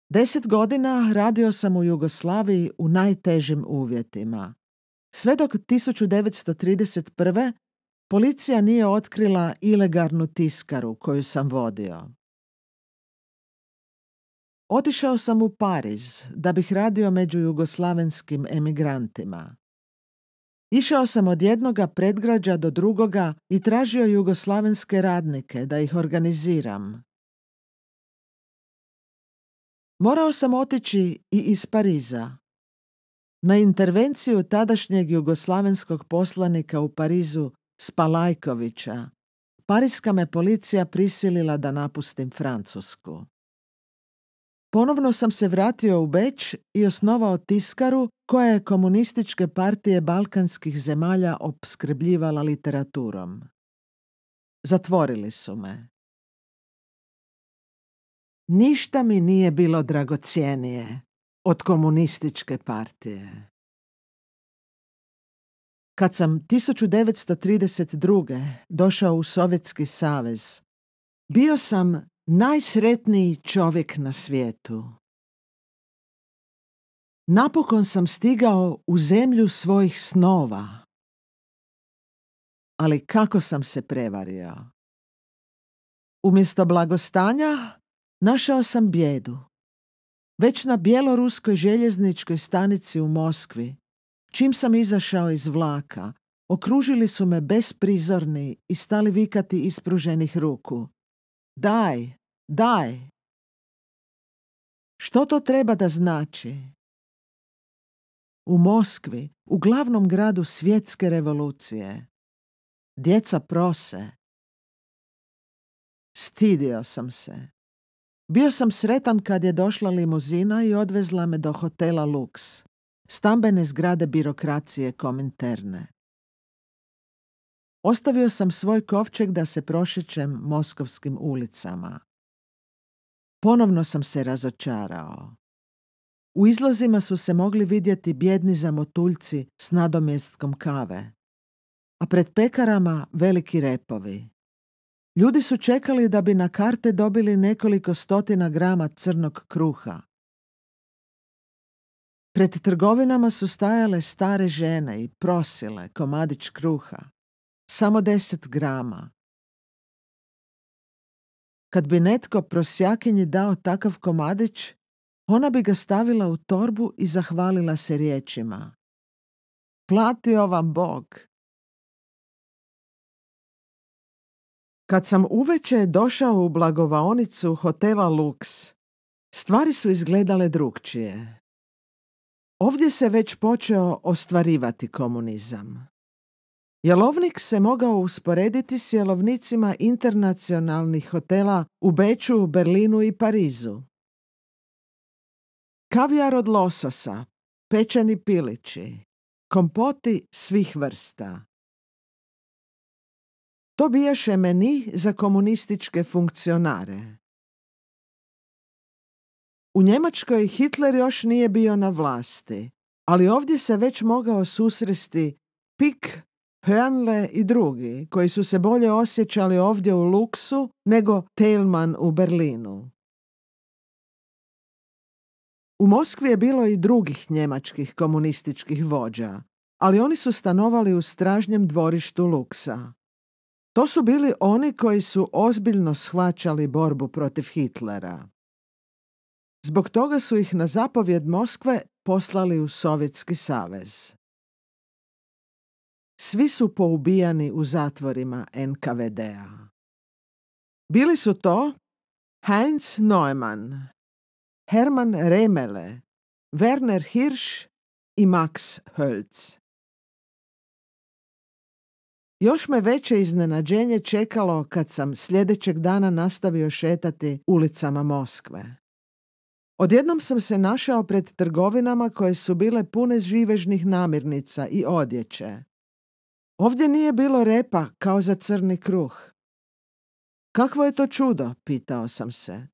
Deset godina radio sam u Jugoslaviji u najtežim uvjetima. Sve dok 1931. policija nije otkrila ilegarnu tiskaru koju sam vodio. Otišao sam u Pariz da bih radio među jugoslavenskim emigrantima. Išao sam od jednoga predgrađa do drugoga i tražio jugoslavenske radnike da ih organiziram. Morao sam otići i iz Pariza. Na intervenciju tadašnjeg jugoslavenskog poslanika u Parizu Spalajkovića, Pariska me policija prisilila da napustim Francusku. Ponovno sam se vratio u Beč i osnovao tiskaru koja je komunističke partije balkanskih zemalja opskrbljivala literaturom. Zatvorili su me. Ništa mi nije bilo dragocijenije od komunističke partije. Kad sam 1932. došao u Sovjetski savez, bio sam najsretniji čovjek na svijetu. Napokon sam stigao u zemlju svojih snova. Ali kako sam se prevario? Umjesto blagostanja našao sam bjedu. Već na bjeloruskoj željezničkoj stanici u Moskvi, čim sam izašao iz vlaka, okružili su me besprizorni i stali vikati ispruženih ruku. Daj, daj. Što to treba da znači? U Moskvi, u glavnom gradu svjetske revolucije. Djeca prose. Stidio sam se. Bio sam sretan kad je došla limuzina i odvezla me do hotela Lux, stambene zgrade birokracije Kominterne. Ostavio sam svoj kovčeg da se prošećem moskovskim ulicama. Ponovno sam se razočarao. U izlazima su se mogli vidjeti bjedni zamotuljci s nadomjestkom kave, a pred pekarama veliki repovi. Ljudi su čekali da bi na karte dobili nekoliko stotina grama crnog kruha. Pred trgovinama su stajale stare žene i prosile komadić kruha. Samo deset grama. Kad bi netko prosjakinji dao takav komadić, ona bi ga stavila u torbu i zahvalila se riječima. Platio vam Bog. Kad sam uveče došao u blagovaonicu hotela Lux, stvari su izgledale drugčije. Ovdje se već počeo ostvarivati komunizam. Jelovnik se mogao usporediti s jelovnicima internacionalnih hotela u Beču, Berlinu i Parizu. Kavijar od lososa, pečeni pilići, kompoti svih vrsta. To bijaše meni za komunističke funkcionare. U Njemačkoj Hitler još nije bio na vlasti, ali ovdje se već mogao susresti Pik, Hörnle i drugi, koji su se bolje osjećali ovdje u Luksu nego Teilman u Berlinu. U Moskvi je bilo i drugih njemačkih komunističkih vođa, ali oni su stanovali u stražnjem dvorištu Luksa. To su bili oni koji su ozbiljno shvaćali borbu protiv Hitlera. Zbog toga su ih na zapovjed Moskve poslali u Sovjetski savez. Svi su poubijani u zatvorima NKVD-a. Bili su to Heinz Neumann, Hermann Remele, Werner Hirsch i Max Hölz. Još me veće iznenađenje čekalo kad sam sljedećeg dana nastavio šetati ulicama Moskve. Odjednom sam se našao pred trgovinama koje su bile pune živežnih namirnica i odjeće. Ovdje nije bilo repa kao za crni kruh. Kakvo je to čudo, pitao sam se.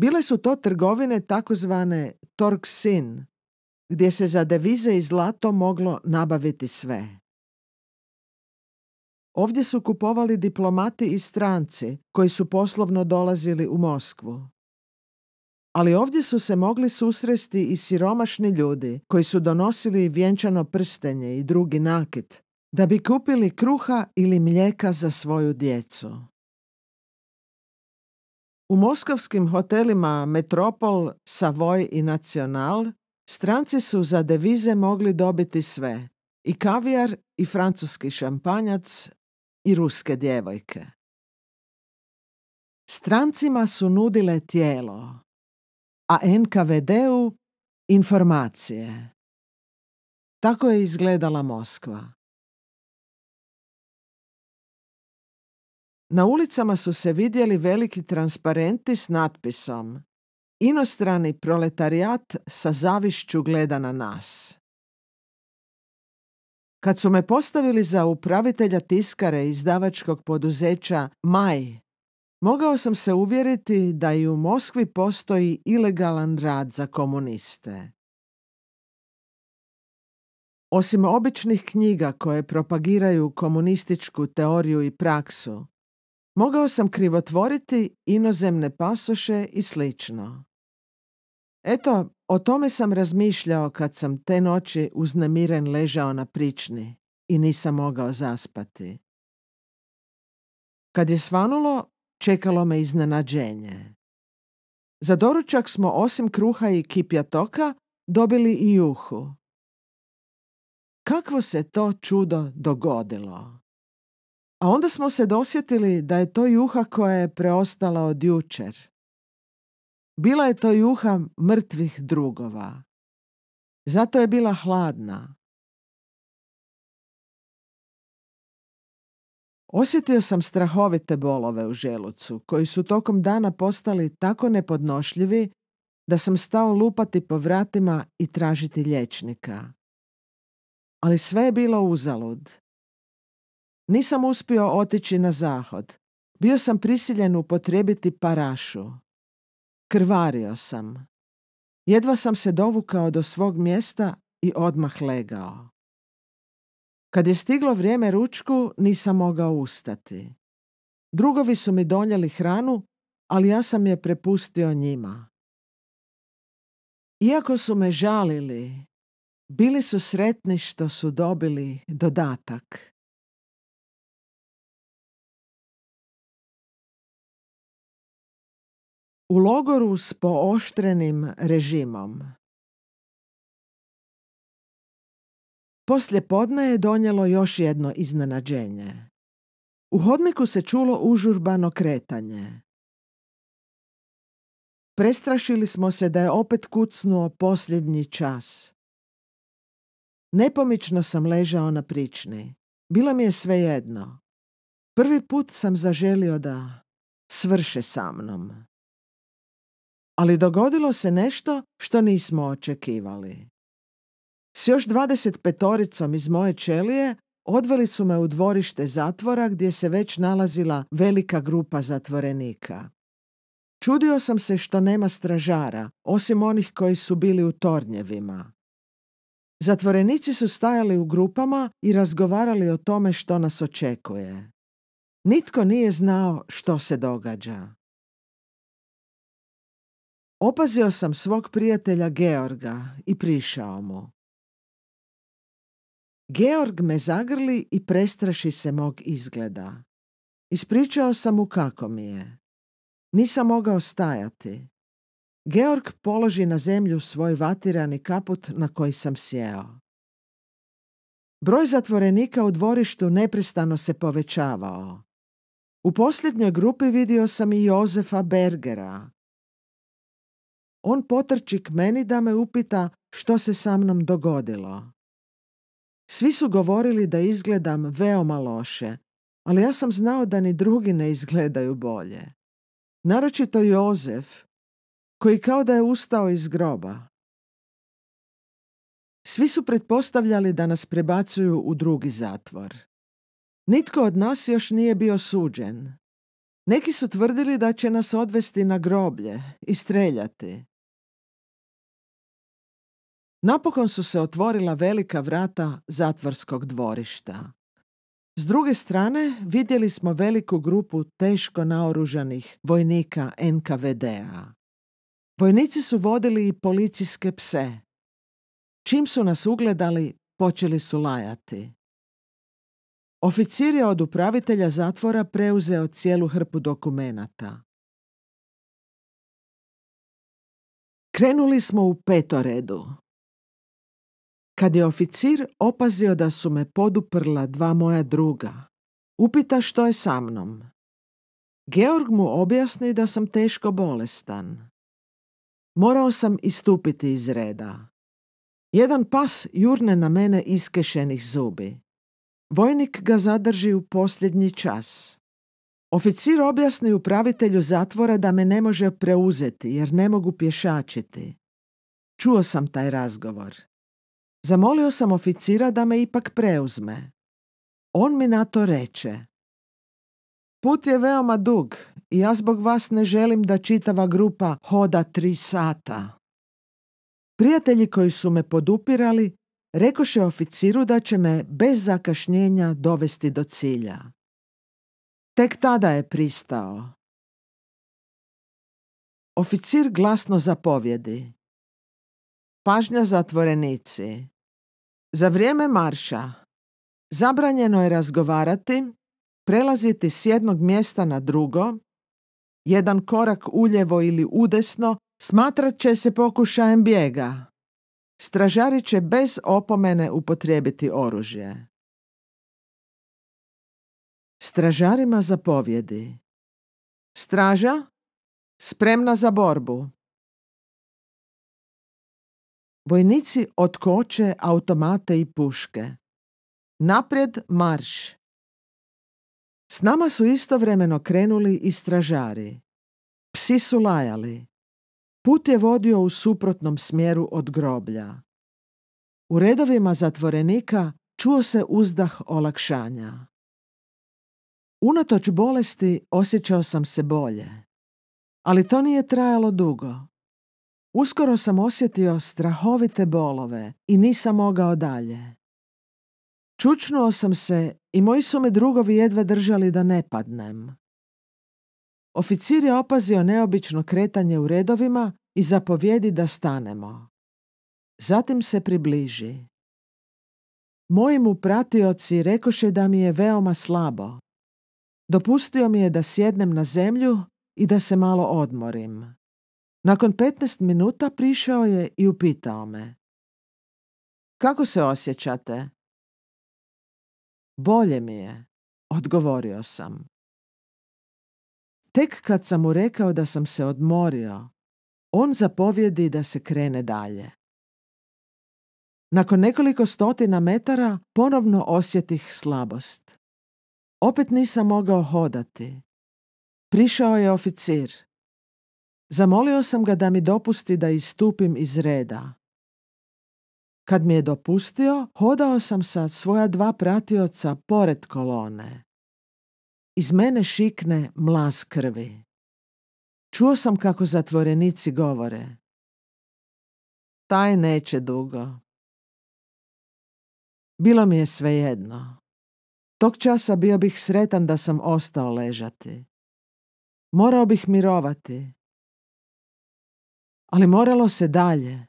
Bile su to trgovine takozvane Torksin, gdje se za devize i zlato moglo nabaviti sve. Ovdje su kupovali diplomati i stranci koji su poslovno dolazili u Moskvu. Ali ovdje su se mogli susresti i siromašni ljudi koji su donosili vjenčano prstenje i drugi nakit da bi kupili kruha ili mlijeka za svoju djecu. U moskovskim hotelima Metropol, Savoy i Nacional stranci su za devize mogli dobiti sve, i kavijar i francuski šampanjac i ruske djevojke. Strancima su nudile tijelo, a NKVD-u informacije. Tako je izgledala Moskva. Na ulicama su se vidjeli veliki transparenti s natpisom Inostrani proletarijat sa zavišću gleda na nas. Kad su me postavili za upravitelja tiskare izdavačkog poduzeća Maj, mogao sam se uvjeriti da i u Moskvi postoji ilegalan rad za komuniste. Osim običnih knjiga koje propagiraju komunističku teoriju i praksu, mogao sam krivotvoriti inozemne pasoše i slično. Eto, o tome sam razmišljao kad sam te noći uznemiren ležao na prični i nisam mogao zaspati. Kad je svanulo, čekalo me iznenađenje. Za doručak smo osim kruha i kipjatoka dobili i juhu. Kakvo se to čudo dogodilo? A onda smo se dosjetili da je to juha koja je preostala od jučer. Bila je to juha mrtvih drugova. Zato je bila hladna. Osjetio sam strahovite bolove u želucu, koji su tokom dana postali tako nepodnošljivi da sam stao lupati po vratima i tražiti liječnika. Ali sve je bilo uzalud. Nisam uspio otići na zahod. Bio sam prisiljen upotrijebiti parašu. Krvario sam. Jedva sam se dovukao do svog mjesta i odmah legao. Kad je stiglo vrijeme ručku, nisam mogao ustati. Drugovi su mi donijeli hranu, ali ja sam je prepustio njima. Iako su me žalili, bili su sretni što su dobili dodatak. U logoru s pooštrenim režimom. Poslje podne je donijelo još jedno iznenađenje. U hodniku se čulo užurbano kretanje. Prestrašili smo se da je opet kucnuo posljednji čas. Nepomično sam ležao na prični. Bilo mi je svejedno. Prvi put sam zaželio da svrše sa mnom ali dogodilo se nešto što nismo očekivali. S još dvadeset petoricom iz moje čelije odveli su me u dvorište zatvora gdje se već nalazila velika grupa zatvorenika. Čudio sam se što nema stražara, osim onih koji su bili u tornjevima. Zatvorenici su stajali u grupama i razgovarali o tome što nas očekuje. Nitko nije znao što se događa. Opazio sam svog prijatelja Georga i prišao mu. Georg me zagrli i prestraši se mog izgleda. Ispričao sam mu kako mi je. Nisam mogao stajati. Georg položi na zemlju svoj vatirani kaput na koji sam sjeo. Broj zatvorenika u dvorištu neprestano se povećavao. U posljednjoj grupi vidio sam i Jozefa Bergera, on potrči k meni da me upita što se sa mnom dogodilo. Svi su govorili da izgledam veoma loše, ali ja sam znao da ni drugi ne izgledaju bolje. Naročito Jozef, koji kao da je ustao iz groba. Svi su pretpostavljali da nas prebacuju u drugi zatvor. Nitko od nas još nije bio suđen. Neki su tvrdili da će nas odvesti na groblje i streljati. Napokon su se otvorila velika vrata zatvorskog dvorišta. S druge strane vidjeli smo veliku grupu teško naoružanih vojnika NKVD-a. Vojnici su vodili i policijske pse. Čim su nas ugledali, počeli su lajati. Oficir je od upravitelja zatvora preuzeo cijelu hrpu dokumenata. Krenuli smo u petoredu. Kad je oficir opazio da su me poduprla dva moja druga, upita što je sa mnom. Georg mu objasni da sam teško bolestan. Morao sam istupiti iz reda. Jedan pas jurne na mene iskešenih zubi. Vojnik ga zadrži u posljednji čas. Oficir objasni upravitelju zatvora da me ne može preuzeti jer ne mogu pješačiti. Čuo sam taj razgovor. Zamolio sam oficira da me ipak preuzme. On mi na to reče. Put je veoma dug i ja zbog vas ne želim da čitava grupa hoda tri sata. Prijatelji koji su me podupirali rekoše oficiru da će me bez zakašnjenja dovesti do cilja. Tek tada je pristao. Oficir glasno zapovjedi. Pažnja zatvorenici. Za vrijeme marša zabranjeno je razgovarati, prelaziti s jednog mjesta na drugo, jedan korak uljevo ili udesno smatrat će se pokušajem bijega. Stražari će bez opomene upotrijebiti oružje. Stražarima zapovjedi. Straža, spremna za borbu. Vojnici otkoče automate i puške. Naprijed marš. S nama su istovremeno krenuli i stražari. Psi su lajali. Put je vodio u suprotnom smjeru od groblja. U redovima zatvorenika čuo se uzdah olakšanja. Unatoč bolesti osjećao sam se bolje. Ali to nije trajalo dugo. Uskoro sam osjetio strahovite bolove i nisam mogao dalje. Čučnuo sam se i moji su me drugovi jedva držali da ne padnem. Oficir je opazio neobično kretanje u redovima i zapovjedi da stanemo. Zatim se približi. Moji mu pratioci rekoše da mi je veoma slabo. Dopustio mi je da sjednem na zemlju i da se malo odmorim. Nakon 15 minuta prišao je i upitao me. Kako se osjećate? Bolje mi je, odgovorio sam. Tek kad sam mu rekao da sam se odmorio, on zapovjedi da se krene dalje. Nakon nekoliko stotina metara ponovno osjetih slabost. Opet nisam mogao hodati. Prišao je oficir. Zamolio sam ga da mi dopusti da istupim iz reda. Kad mi je dopustio, hodao sam sa svoja dva pratioca pored kolone. Iz mene šikne mlaz krvi. Čuo sam kako zatvorenici govore. Taj neće dugo. Bilo mi je svejedno. Tog časa bio bih sretan da sam ostao ležati. Morao bih mirovati. Ali moralo se dalje.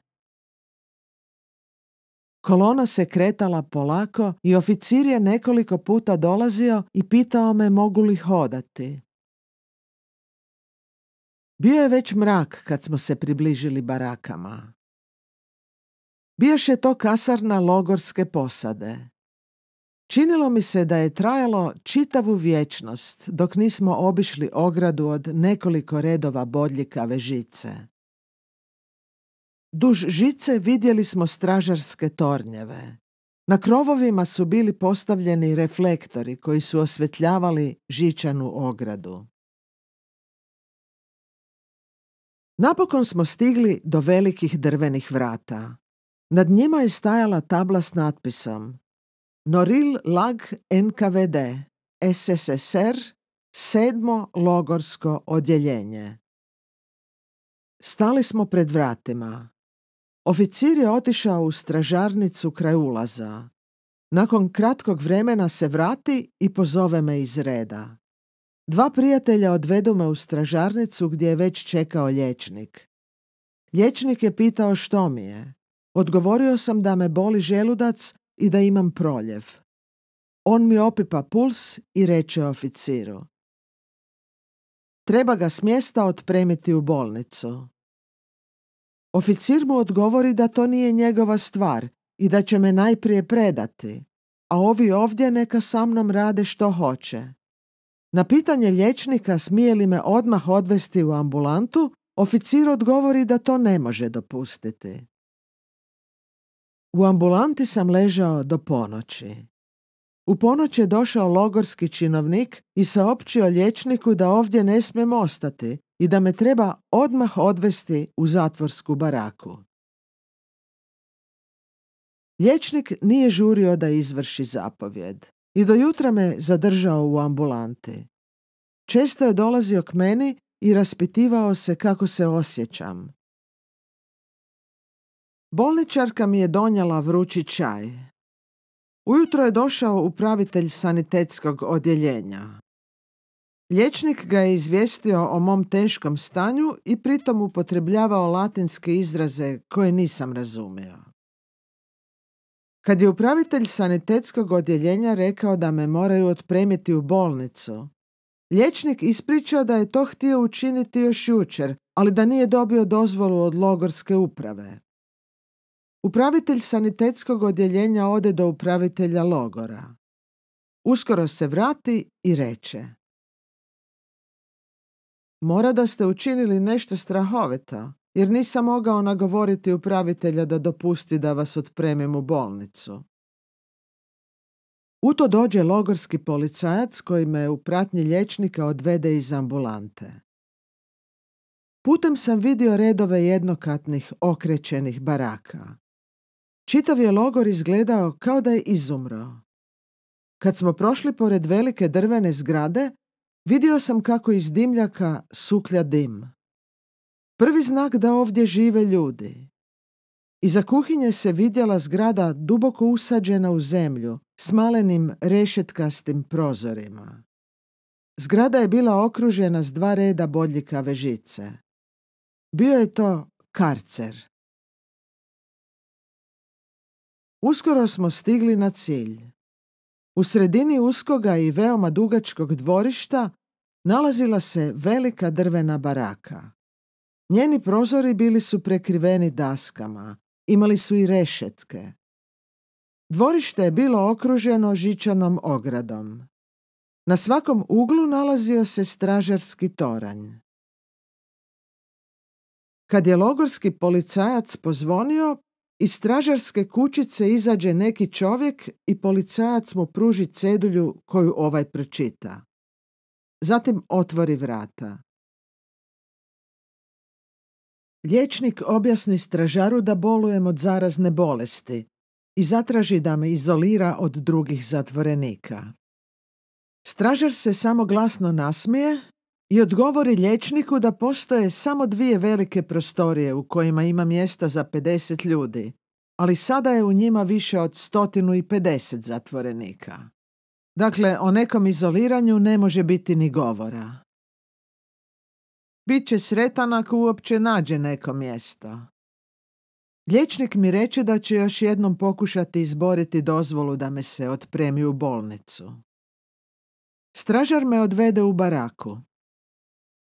Kolona se kretala polako i oficir je nekoliko puta dolazio i pitao me mogu li hodati. Bio je već mrak kad smo se približili barakama. Bijaše to kasarna logorske posade. Činilo mi se da je trajalo čitavu vječnost dok nismo obišli ogradu od nekoliko redova bodljikave žice. Duž žice vidjeli smo stražarske tornjeve. Na krovovima su bili postavljeni reflektori koji su osvetljavali žičanu ogradu. Napokon smo stigli do velikih drvenih vrata. Nad njima je stajala tabla s natpisom Noril Lag NKVD SSSR sedmo logorsko odjeljenje. Stali smo pred vratima. Oficir je otišao u stražarnicu kraj ulaza. Nakon kratkog vremena se vrati i pozove me iz reda. Dva prijatelja odvedu me u stražarnicu gdje je već čekao liječnik. Liječnik je pitao što mi je. Odgovorio sam da me boli želudac i da imam proljev. On mi opipa puls i reče oficiru. Treba ga s mjesta otpremiti u bolnicu. Oficir mu odgovori da to nije njegova stvar i da će me najprije predati, a ovi ovdje neka sa mnom rade što hoće. Na pitanje liječnika smije li me odmah odvesti u ambulantu, oficir odgovori da to ne može dopustiti. U ambulanti sam ležao do ponoći. U ponoć je došao logorski činovnik i saopćio liječniku da ovdje ne smijem ostati i da me treba odmah odvesti u zatvorsku baraku. Liječnik nije žurio da izvrši zapovjed i do jutra me zadržao u ambulanti. Često je dolazio k meni i raspitivao se kako se osjećam. Bolničarka mi je donijela vrući čaj. Ujutro je došao upravitelj sanitetskog odjeljenja. Liječnik ga je izvijestio o mom teškom stanju i pritom upotrebljavao latinske izraze koje nisam razumio. Kad je upravitelj sanitetskog odjeljenja rekao da me moraju otpremiti u bolnicu, liječnik ispričao da je to htio učiniti još jučer, ali da nije dobio dozvolu od logorske uprave. Upravitelj sanitetskog odjeljenja ode do upravitelja logora. Uskoro se vrati i reče Mora da ste učinili nešto strahovito, jer nisam mogao nagovoriti upravitelja da dopusti da vas otpremim u bolnicu. U to dođe logorski policajac koji me u pratnji liječnika odvede iz ambulante. Putem sam vidio redove jednokatnih okrećenih baraka. Čitav je logor izgledao kao da je izumro. Kad smo prošli pored velike drvene zgrade, vidio sam kako iz dimljaka suklja dim. Prvi znak da ovdje žive ljudi. Iza kuhinje se vidjela zgrada duboko usađena u zemlju s malenim rešetkastim prozorima. Zgrada je bila okružena s dva reda bodljikave žice. Bio je to karcer. Uskoro smo stigli na cilj. U sredini uskoga i veoma dugačkog dvorišta nalazila se velika drvena baraka. Njeni prozori bili su prekriveni daskama, imali su i rešetke. Dvorište je bilo okruženo žičanom ogradom. Na svakom uglu nalazio se stražarski toranj. Kad je logorski policajac pozvonio, iz stražarske kućice izađe neki čovjek i policajac mu pruži cedulju koju ovaj pročita. Zatim otvori vrata. Liječnik objasni stražaru da bolujem od zarazne bolesti i zatraži da me izolira od drugih zatvorenika. Stražar se samo glasno nasmije i odgovori liječniku da postoje samo dvije velike prostorije u kojima ima mjesta za 50 ljudi, ali sada je u njima više od 150 zatvorenika. Dakle, o nekom izoliranju ne može biti ni govora. Biće sretan ako uopće nađe neko mjesto. Liječnik mi reče da će još jednom pokušati izboriti dozvolu da me se otpremi u bolnicu. Stražar me odvede u baraku.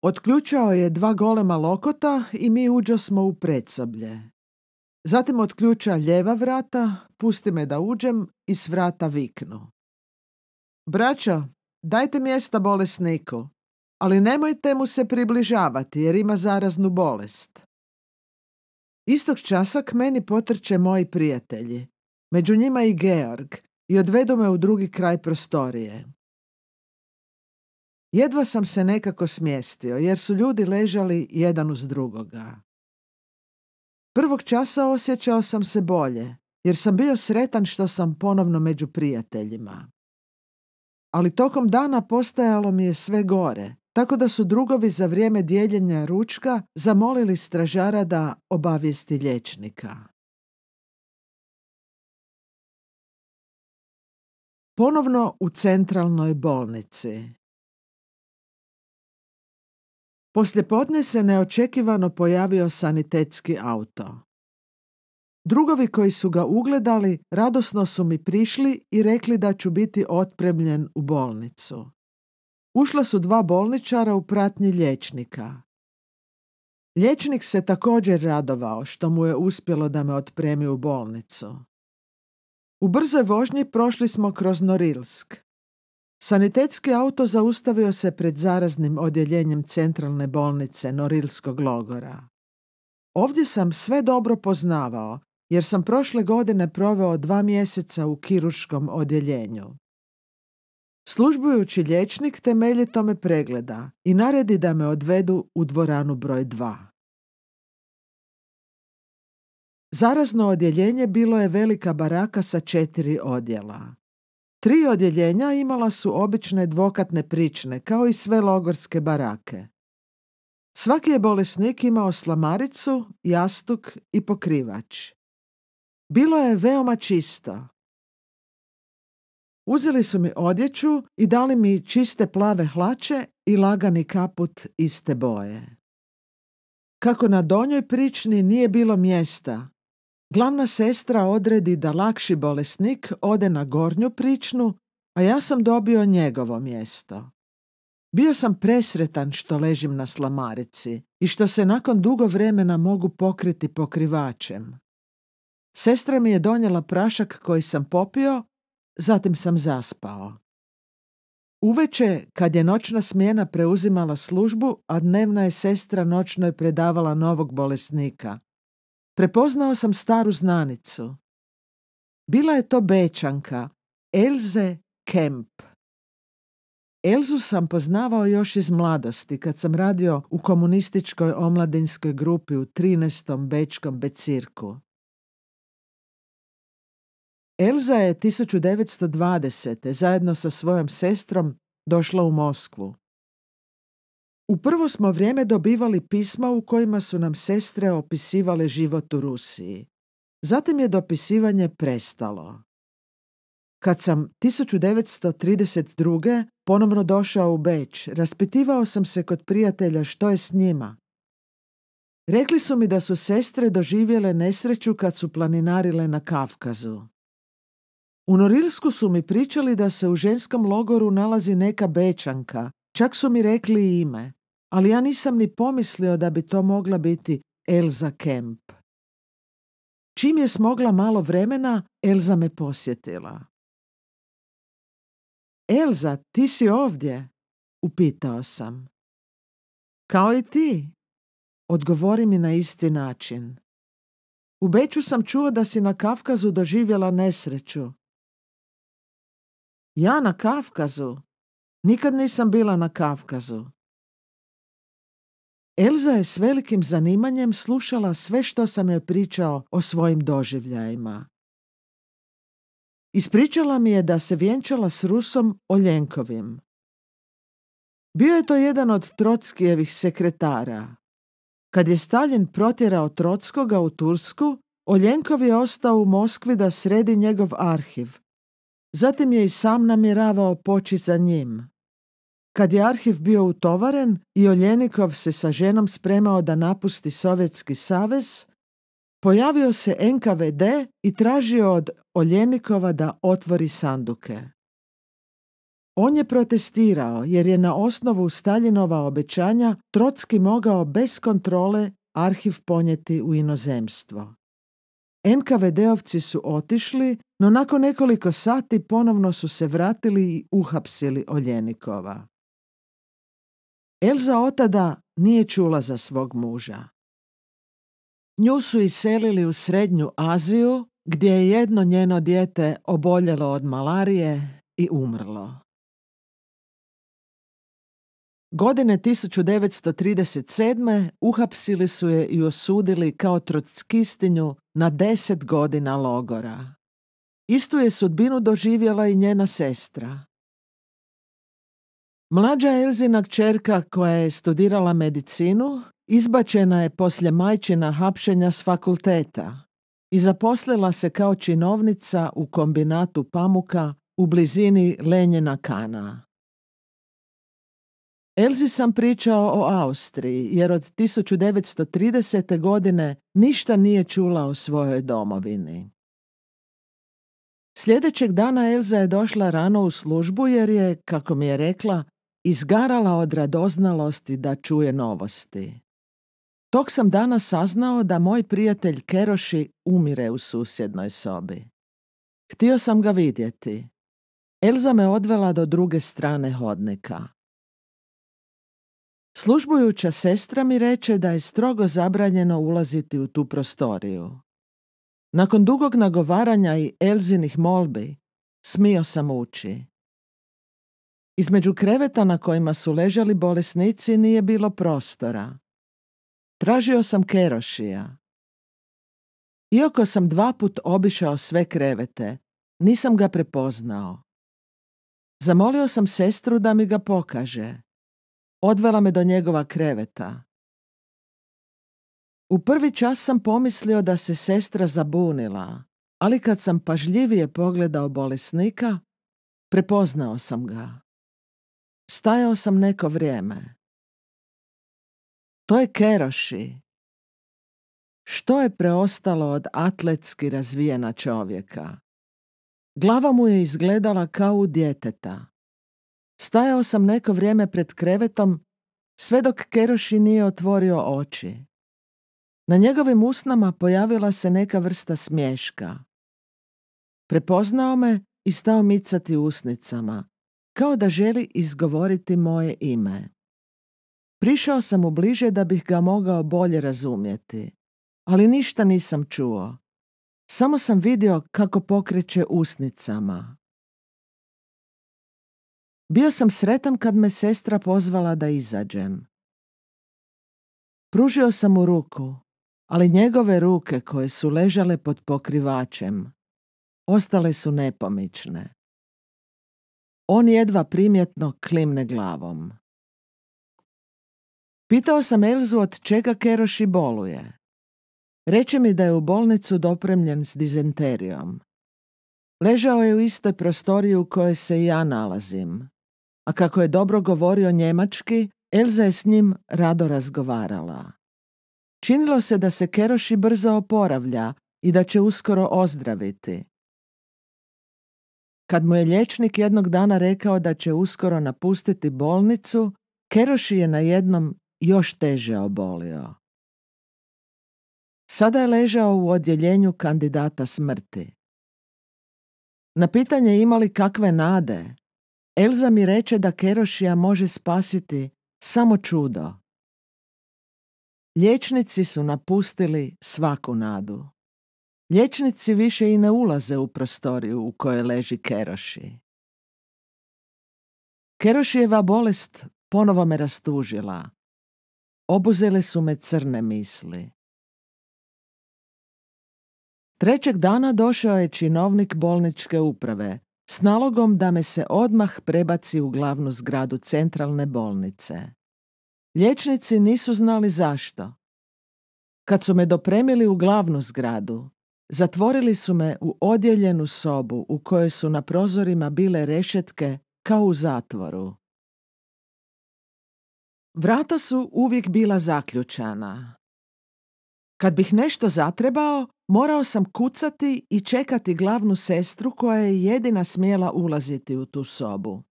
Otključao je dva golema lokota i mi uđo smo u predsoblje. Zatim otključa ljeva vrata, pusti me da uđem i s vrata viknu. Braćo, dajte mjesta bolesniku, ali nemojte mu se približavati jer ima zaraznu bolest. Istog časa k meni potrče moji prijatelji, među njima i Georg, i odvedu me u drugi kraj prostorije. Jedva sam se nekako smjestio, jer su ljudi ležali jedan uz drugoga. Prvog časa osjećao sam se bolje, jer sam bio sretan što sam ponovno među prijateljima. Ali tokom dana postajalo mi je sve gore, tako da su drugovi za vrijeme dijeljenja ručka zamolili stražara da obavijesti liječnika. Ponovno u centralnoj bolnici. Poslijepodne se neočekivano pojavio sanitetski auto. Drugovi koji su ga ugledali radosno su mi prišli i rekli da ću biti otpremljen u bolnicu. Ušla su dva bolničara u pratnji liječnika. Liječnik se također radovao što mu je uspjelo da me otpremi u bolnicu. U brzoj vožnji prošli smo kroz Norilsk. Sanitetski auto zaustavio se pred zaraznim odjeljenjem centralne bolnice Norilskog logora. Ovdje sam sve dobro poznavao, jer sam prošle godine proveo dva mjeseca u kiruškom odjeljenju. Službujući liječnik temeljito me pregleda i naredi da me odvedu u dvoranu broj 2. Zarazno odjeljenje bilo je velika baraka sa četiri odjela. Tri odjeljenja imala su obične dvokatne prične, kao i sve logorske barake. Svaki je bolesnik imao slamaricu, jastuk i pokrivač. Bilo je veoma čisto. Uzeli su mi odjeću i dali mi čiste plave hlače i lagani kaput iste boje. Kako na donjoj prični nije bilo mjesta, glavna sestra odredi da lakši bolesnik ode na gornju pričnu, a ja sam dobio njegovo mjesto. Bio sam presretan što ležim na slamarici i što se nakon dugo vremena mogu pokriti pokrivačem. Sestra mi je donijela prašak koji sam popio, zatim sam zaspao. Uveče, kad je noćna smjena preuzimala službu, a dnevna je sestra noćnoj predavala novog bolesnika, prepoznao sam staru znanicu. Bila je to bečanka, Elze Kemp. Elzu sam poznavao još iz mladosti kad sam radio u komunističkoj omladinskoj grupi u 13. bečkom becirku. Elza je 1920. zajedno sa svojom sestrom došla u Moskvu. U prvo smo vrijeme dobivali pisma u kojima su nam sestre opisivale život u Rusiji. Zatim je dopisivanje prestalo. Kad sam 1932. ponovno došao u Beč, raspitivao sam se kod prijatelja što je s njima. Rekli su mi da su sestre doživjele nesreću kad su planinarile na Kavkazu. U Norilsku su mi pričali da se u ženskom logoru nalazi neka bečanka, čak su mi rekli ime, ali ja nisam ni pomislio da bi to mogla biti Elza Kemp. Čim je smogla malo vremena, Elza me posjetila. Elza, ti si ovdje? Upitao sam. Kao i ti. Odgovori mi na isti način. U Beću sam čuo da si na Kafkazu doživjela nesreću. Ja na Kafkazu? Nikad nisam bila na Kafkazu. Elza je s velikim zanimanjem slušala sve što sam joj pričao o svojim doživljajima. Ispričala mi je da se vjenčala s Rusom Oljenkovim. Bio je to jedan od Trockijevih sekretara. Kad je Stalin protjerao Trockoga u Tursku, Oljenkov je ostao u Moskvi da sredi njegov arhiv. Zatim je i sam namjeravao poći za njim. Kad je arhiv bio utovaren i Oljenikov se sa ženom spremao da napusti Sovjetski savez, pojavio se NKVD i tražio od Oljenikova da otvori sanduke. On je protestirao jer je na osnovu Staljinova obećanja Trotski mogao bez kontrole arhiv ponijeti u inozemstvo. NKVD-ovci su otišli, no nakon nekoliko sati ponovno su se vratili i uhapsili Oljenikova. Elza otada nije čula za svog muža. Nju su iselili u Srednju Aziju, gdje je jedno njeno dijete oboljelo od malarije i umrlo. Godine 1937. uhapsili su je i osudili kao trockistinju na deset godina logora. Istu je sudbinu doživjela i njena sestra. Mlađa Elzina kćerka koja je studirala medicinu izbačena je poslije majčina hapšenja s fakulteta i zaposlila se kao činovnica u kombinatu pamuka u blizini Lenjena Kana. Elzi sam pričao o Austriji jer od 1930. godine ništa nije čula o svojoj domovini. Sljedećeg dana Elza je došla rano u službu jer je, kako mi je rekla, izgarala od radoznalosti da čuje novosti. Tog sam danas saznao da moj prijatelj Keroši umire u susjednoj sobi. Htio sam ga vidjeti. Elza me odvela do druge strane hodnika. Službujuća sestra mi reče da je strogo zabranjeno ulaziti u tu prostoriju. Nakon dugog nagovaranja i Elzinih molbi, smio sam ući. Između kreveta na kojima su ležali bolesnici nije bilo prostora. Tražio sam kerošija. Iako sam dva put obišao sve krevete, nisam ga prepoznao. Zamolio sam sestru da mi ga pokaže. Odvela me do njegova kreveta. U prvi čas sam pomislio da se sestra zabunila, ali kad sam pažljivije pogledao bolesnika, prepoznao sam ga. Stajao sam neko vrijeme. To je Keroši. Što je preostalo od atletski razvijena čovjeka? Glava mu je izgledala kao u djeteta. Stajao sam neko vrijeme pred krevetom, sve dok Keroši nije otvorio oči. Na njegovim usnama pojavila se neka vrsta smješka. Prepoznao me i stao micati usnicama, kao da želi izgovoriti moje ime. Prišao sam mu bliže da bih ga mogao bolje razumjeti, ali ništa nisam čuo. Samo sam vidio kako pokreće usnicama. Bio sam sretan kad me sestra pozvala da izađem. Pružio sam mu ruku, ali njegove ruke koje su ležale pod pokrivačem ostale su nepomične. On jedva primjetno klimne glavom. Pitao sam Elzu od čega Keroši boluje. Reče mi da je u bolnicu dopremljen s dizenterijom. Ležao je u istoj prostoriji u kojoj se i ja nalazim. A kako je dobro govorio njemački, Elza je s njim rado razgovarala. Činilo se da se Keroši brzo oporavlja i da će uskoro ozdraviti. Kad mu je liječnik jednog dana rekao da će uskoro napustiti bolnicu, Keroši je na jednom još teže obolio. Sada je ležao u odjeljenju kandidata smrti. Na pitanje imali kakve nade, Elza mi reče da Kerošija može spasiti samo čudo. Liječnici su napustili svaku nadu. Liječnici više i ne ulaze u prostoriju u kojoj leži Keroši. Kerošijeva bolest ponovo me rastužila. Obuzele su me crne misli. Trećeg dana došao je činovnik bolničke uprave s nalogom da me se odmah prebaci u glavnu zgradu centralne bolnice. Liječnici nisu znali zašto. Kad su me dopremili u glavnu zgradu, zatvorili su me u odjeljenu sobu u kojoj su na prozorima bile rešetke kao u zatvoru. Vrata su uvijek bila zaključana. Kad bih nešto zatrebao, morao sam kucati i čekati glavnu sestru koja je jedina smjela ulaziti u tu sobu.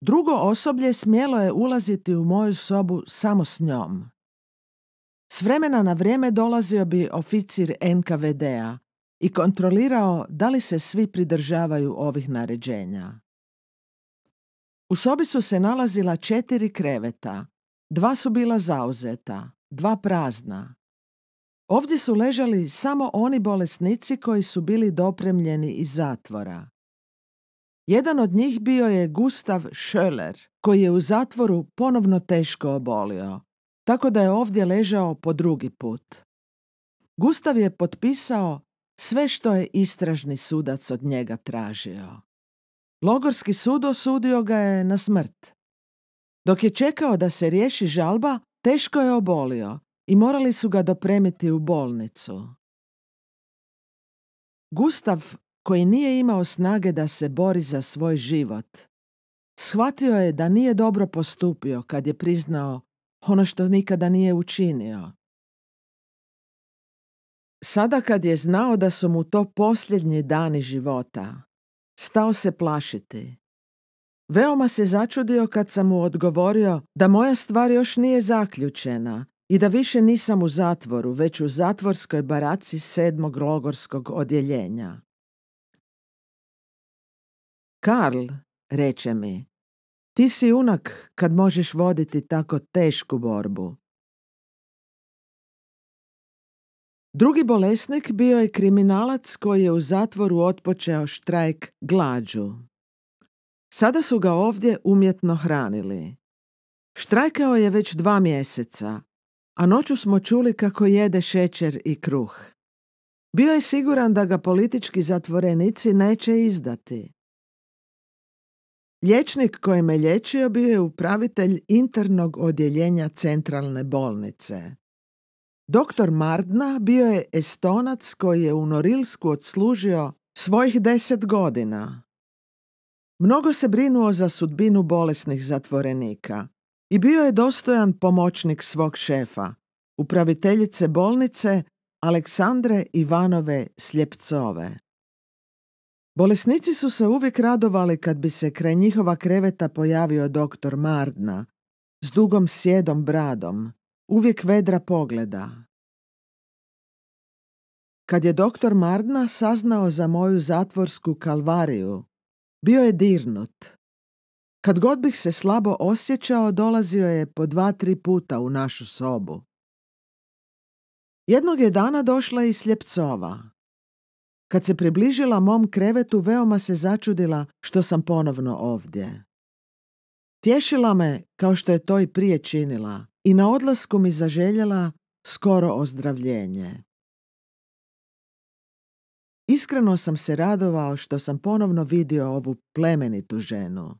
Drugo osoblje smjelo je ulaziti u moju sobu samo s njom. S vremena na vrijeme dolazio bi oficir NKVD-a i kontrolirao da li se svi pridržavaju ovih naređenja. U sobi su se nalazila četiri kreveta, dva su bila zauzeta, dva prazna. Ovdje su ležali samo oni bolesnici koji su bili dopremljeni iz zatvora. Jedan od njih bio je Gustav Schöller, koji je u zatvoru ponovno teško obolio, tako da je ovdje ležao po drugi put. Gustav je potpisao sve što je istražni sudac od njega tražio. Logorski sud osudio ga je na smrt. Dok je čekao da se riješi žalba, teško je obolio i morali su ga dopremiti u bolnicu. Gustav, koji nije imao snage da se bori za svoj život, shvatio je da nije dobro postupio kad je priznao ono što nikada nije učinio. Sada kad je znao da su mu to posljednji dani života, stao se plašiti. Veoma se začudio kad sam mu odgovorio da moja stvar još nije zaključena i da više nisam u zatvoru, već u zatvorskoj baraci sedmog logorskog odjeljenja. Karl, reče mi, ti si unak kad možeš voditi tako tešku borbu. Drugi bolesnik bio je kriminalac koji je u zatvoru otpočeo štrajk glađu. Sada su ga ovdje umjetno hranili. Štrajkao je već dva mjeseca, a noću smo čuli kako jede šećer i kruh. Bio je siguran da ga politički zatvorenici neće izdati. Liječnik koji me liječio bio je upravitelj internog odjeljenja centralne bolnice. Doktor Mardna bio je estonac koji je u Norilsku odslužio svojih deset godina. Mnogo se brinuo za sudbinu bolesnih zatvorenika i bio je dostojan pomoćnik svog šefa, upraviteljice bolnice Aleksandre Ivanove Sljepcove. Bolesnici su se uvijek radovali kad bi se kraj njihova kreveta pojavio doktor Mardna s dugom sjedom bradom, uvijek vedra pogleda. Kad je doktor Mardna saznao za moju zatvorsku kalvariju, bio je dirnut. Kad god bih se slabo osjećao, dolazio je po dva, tri puta u našu sobu. Jednog je dana došla i Sljepcova. Kad se približila mom krevetu, veoma se začudila što sam ponovno ovdje. Tješila me kao što je to i prije činila i na odlasku mi zaželjela skoro ozdravljenje. Iskreno sam se radovao što sam ponovno vidio ovu plemenitu ženu.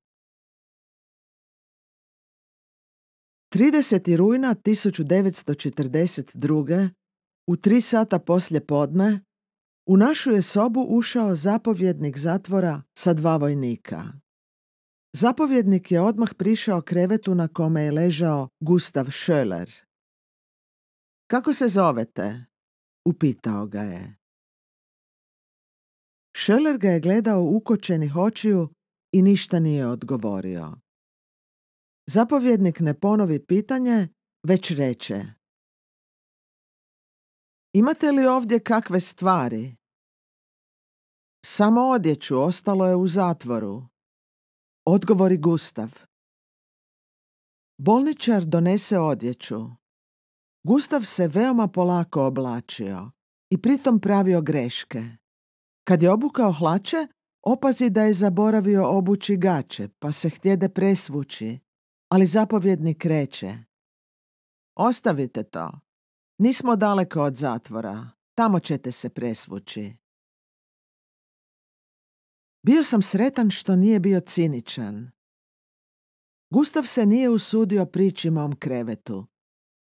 30. rujna 1942. u tri sata poslje podne u našu je sobu ušao zapovjednik zatvora sa dva vojnika. Zapovjednik je odmah prišao krevetu na kome je ležao Gustav Schöller. Kako se zovete? Upitao ga je. Schöller ga je gledao ukočenih očiju i ništa nije odgovorio. Zapovjednik ne ponovi pitanje, već reče. Imate li ovdje kakve stvari? Samo odjeću, ostalo je u zatvoru. Odgovori Gustav. Bolničar donese odjeću. Gustav se veoma polako oblačio i pritom pravio greške. Kad je obukao hlače, opazi da je zaboravio obući gače, pa se htjede presvući, ali zapovjednik reče. Ostavite to. Nismo daleko od zatvora. Tamo ćete se presvući. Bio sam sretan što nije bio ciničan. Gustav se nije usudio prići mom krevetu.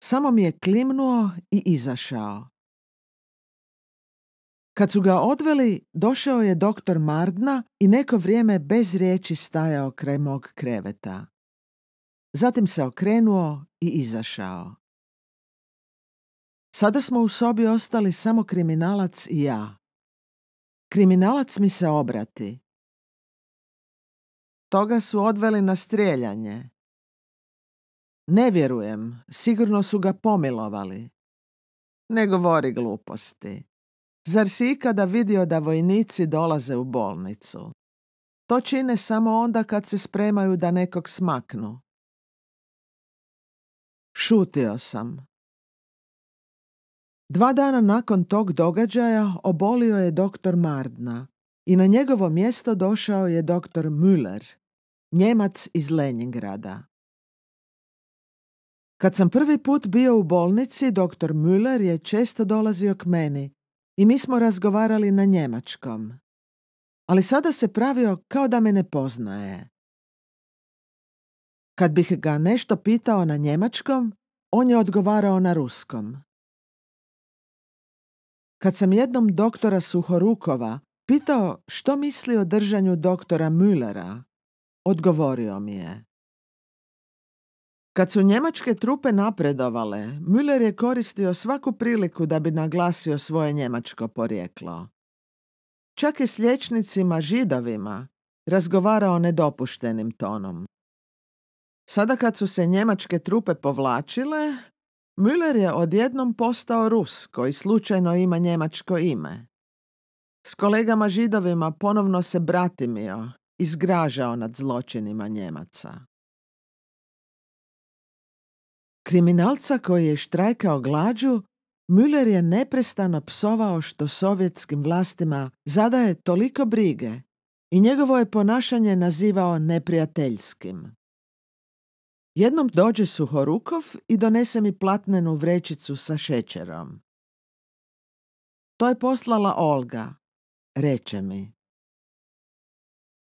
Samo mi je klimnuo i izašao. Kad su ga odveli, došao je doktor Mardna i neko vrijeme bez riječi stajao kraj mog kreveta. Zatim se okrenuo i izašao. Sada smo u sobi ostali samo kriminalac i ja. Kriminalac mi se obrati. Toga su odveli na strijeljanje. Ne vjerujem, sigurno su ga pomilovali. Ne govori gluposti. Zar si ikada vidio da vojnici dolaze u bolnicu? To čine samo onda kad se spremaju da nekog smaknu. Šutio sam. Dva dana nakon tog događaja obolio je doktor Mardna i na njegovo mjesto došao je doktor Müller, Njemac iz Leningrada. Kad sam prvi put bio u bolnici, doktor Müller je često dolazio k meni i mi smo razgovarali na njemačkom. Ali sada se pravio kao da me ne poznaje. Kad bih ga nešto pitao na njemačkom, on je odgovarao na ruskom. Kad sam jednom doktora Suhorukova pitao što misli o držanju doktora Müllera, odgovorio mi je. Kad su njemačke trupe napredovale, Müller je koristio svaku priliku da bi naglasio svoje njemačko porijeklo. Čak i s liječnicima židovima razgovarao nedopuštenim tonom. Sada kad su se njemačke trupe povlačile, Müller je odjednom postao Rus koji slučajno ima njemačko ime. S kolegama židovima ponovno se bratimio izgražao nad zločinima Njemaca. Kriminalca koji je štrajkao glađu, Müller je neprestano psovao što sovjetskim vlastima zadaje toliko brige i njegovo je ponašanje nazivao neprijateljskim. Jednom dođe Suhorukov i donese mi platnenu vrećicu sa šećerom. To je poslala Olga, reče mi.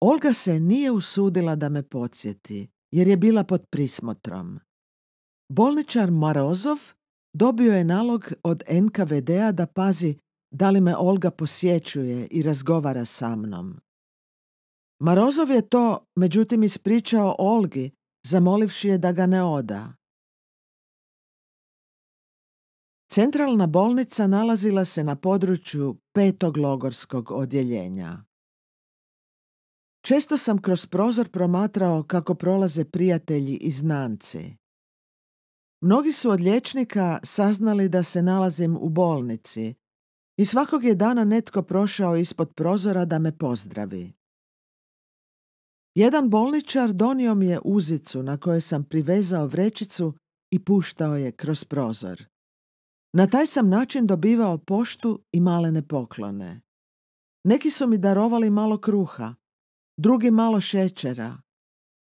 Olga se nije usudila da me podsjeti, jer je bila pod prismotrom. Bolničar Marozov dobio je nalog od NKVD-a da pazi da li me Olga posjećuje i razgovara sa mnom. Marozov je to, međutim, ispričao Olgi, zamolivši je da ga ne oda. Centralna bolnica nalazila se na području petog logorskog odjeljenja. Često sam kroz prozor promatrao kako prolaze prijatelji i znanci. Mnogi su od liječnika saznali da se nalazim u bolnici i svakog je dana netko prošao ispod prozora da me pozdravi. Jedan bolničar donio mi je uzicu na kojoj sam privezao vrećicu i puštao je kroz prozor. Na taj sam način dobivao poštu i malene poklone. Neki su mi darovali malo kruha, drugi malo šećera.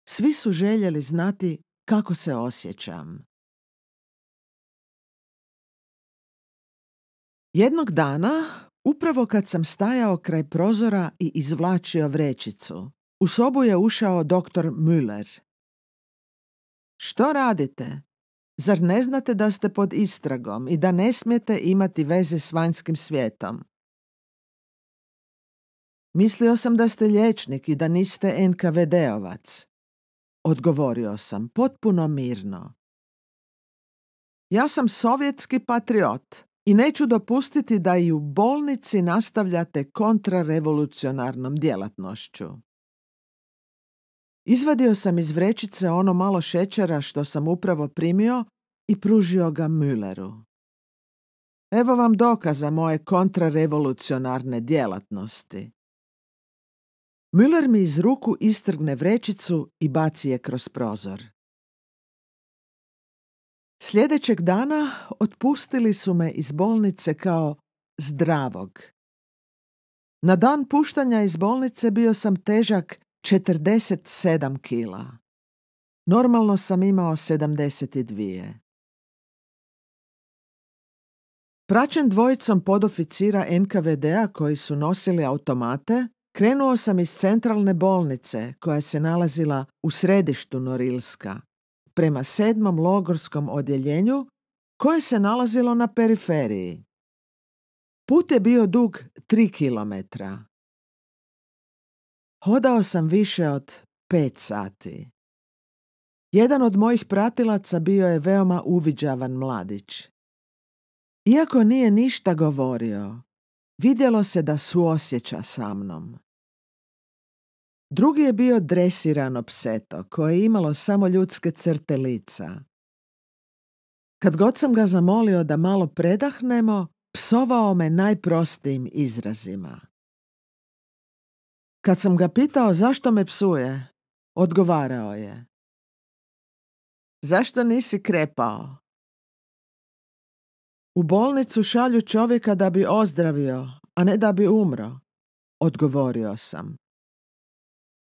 Svi su željeli znati kako se osjećam. Jednog dana, upravo kad sam stajao kraj prozora i izvlačio vrećicu, u sobu je ušao doktor Müller. Što radite? Zar ne znate da ste pod istragom i da ne smijete imati veze s vanjskim svijetom? Mislio sam da ste liječnik i da niste NKVD-ovac. Odgovorio sam potpuno mirno. Ja sam sovjetski patriot i neću dopustiti da i u bolnici nastavljate kontrarevolucionarnom djelatnošću. Izvadio sam iz vrećice ono malo šećera što sam upravo primio i pružio ga Mülleru. Evo vam dokaza moje kontrarevolucionarne djelatnosti. Müller mi iz ruku istrgne vrećicu i baci je kroz prozor. Sljedećeg dana otpustili su me iz bolnice kao zdravog. Na dan puštanja iz bolnice bio sam težak 47 kila. Normalno sam imao 72. Praćen dvojicom podoficira NKVD-a koji su nosili automate, krenuo sam iz centralne bolnice koja se nalazila u središtu Norilska, prema sedmom logorskom odjeljenju koje se nalazilo na periferiji. Put je bio dug tri kilometra. Hodao sam više od pet sati. Jedan od mojih pratilaca bio je veoma uviđavan mladić. Iako nije ništa govorio, vidjelo se da suosjeća sa mnom. Drugi je bio dresirano pseto, koje je imalo samo ljudske crte lica. Kad god sam ga zamolio da malo predahnemo, psovao me najprostijim izrazima. Kad sam ga pitao zašto me psuje, odgovarao je. Zašto nisi krepao? U bolnicu šalju čovjeka da bi ozdravio, a ne da bi umro, odgovorio sam.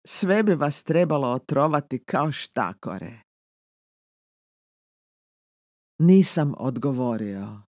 Sve bi vas trebalo otrovati kao štakore. Nisam odgovorio.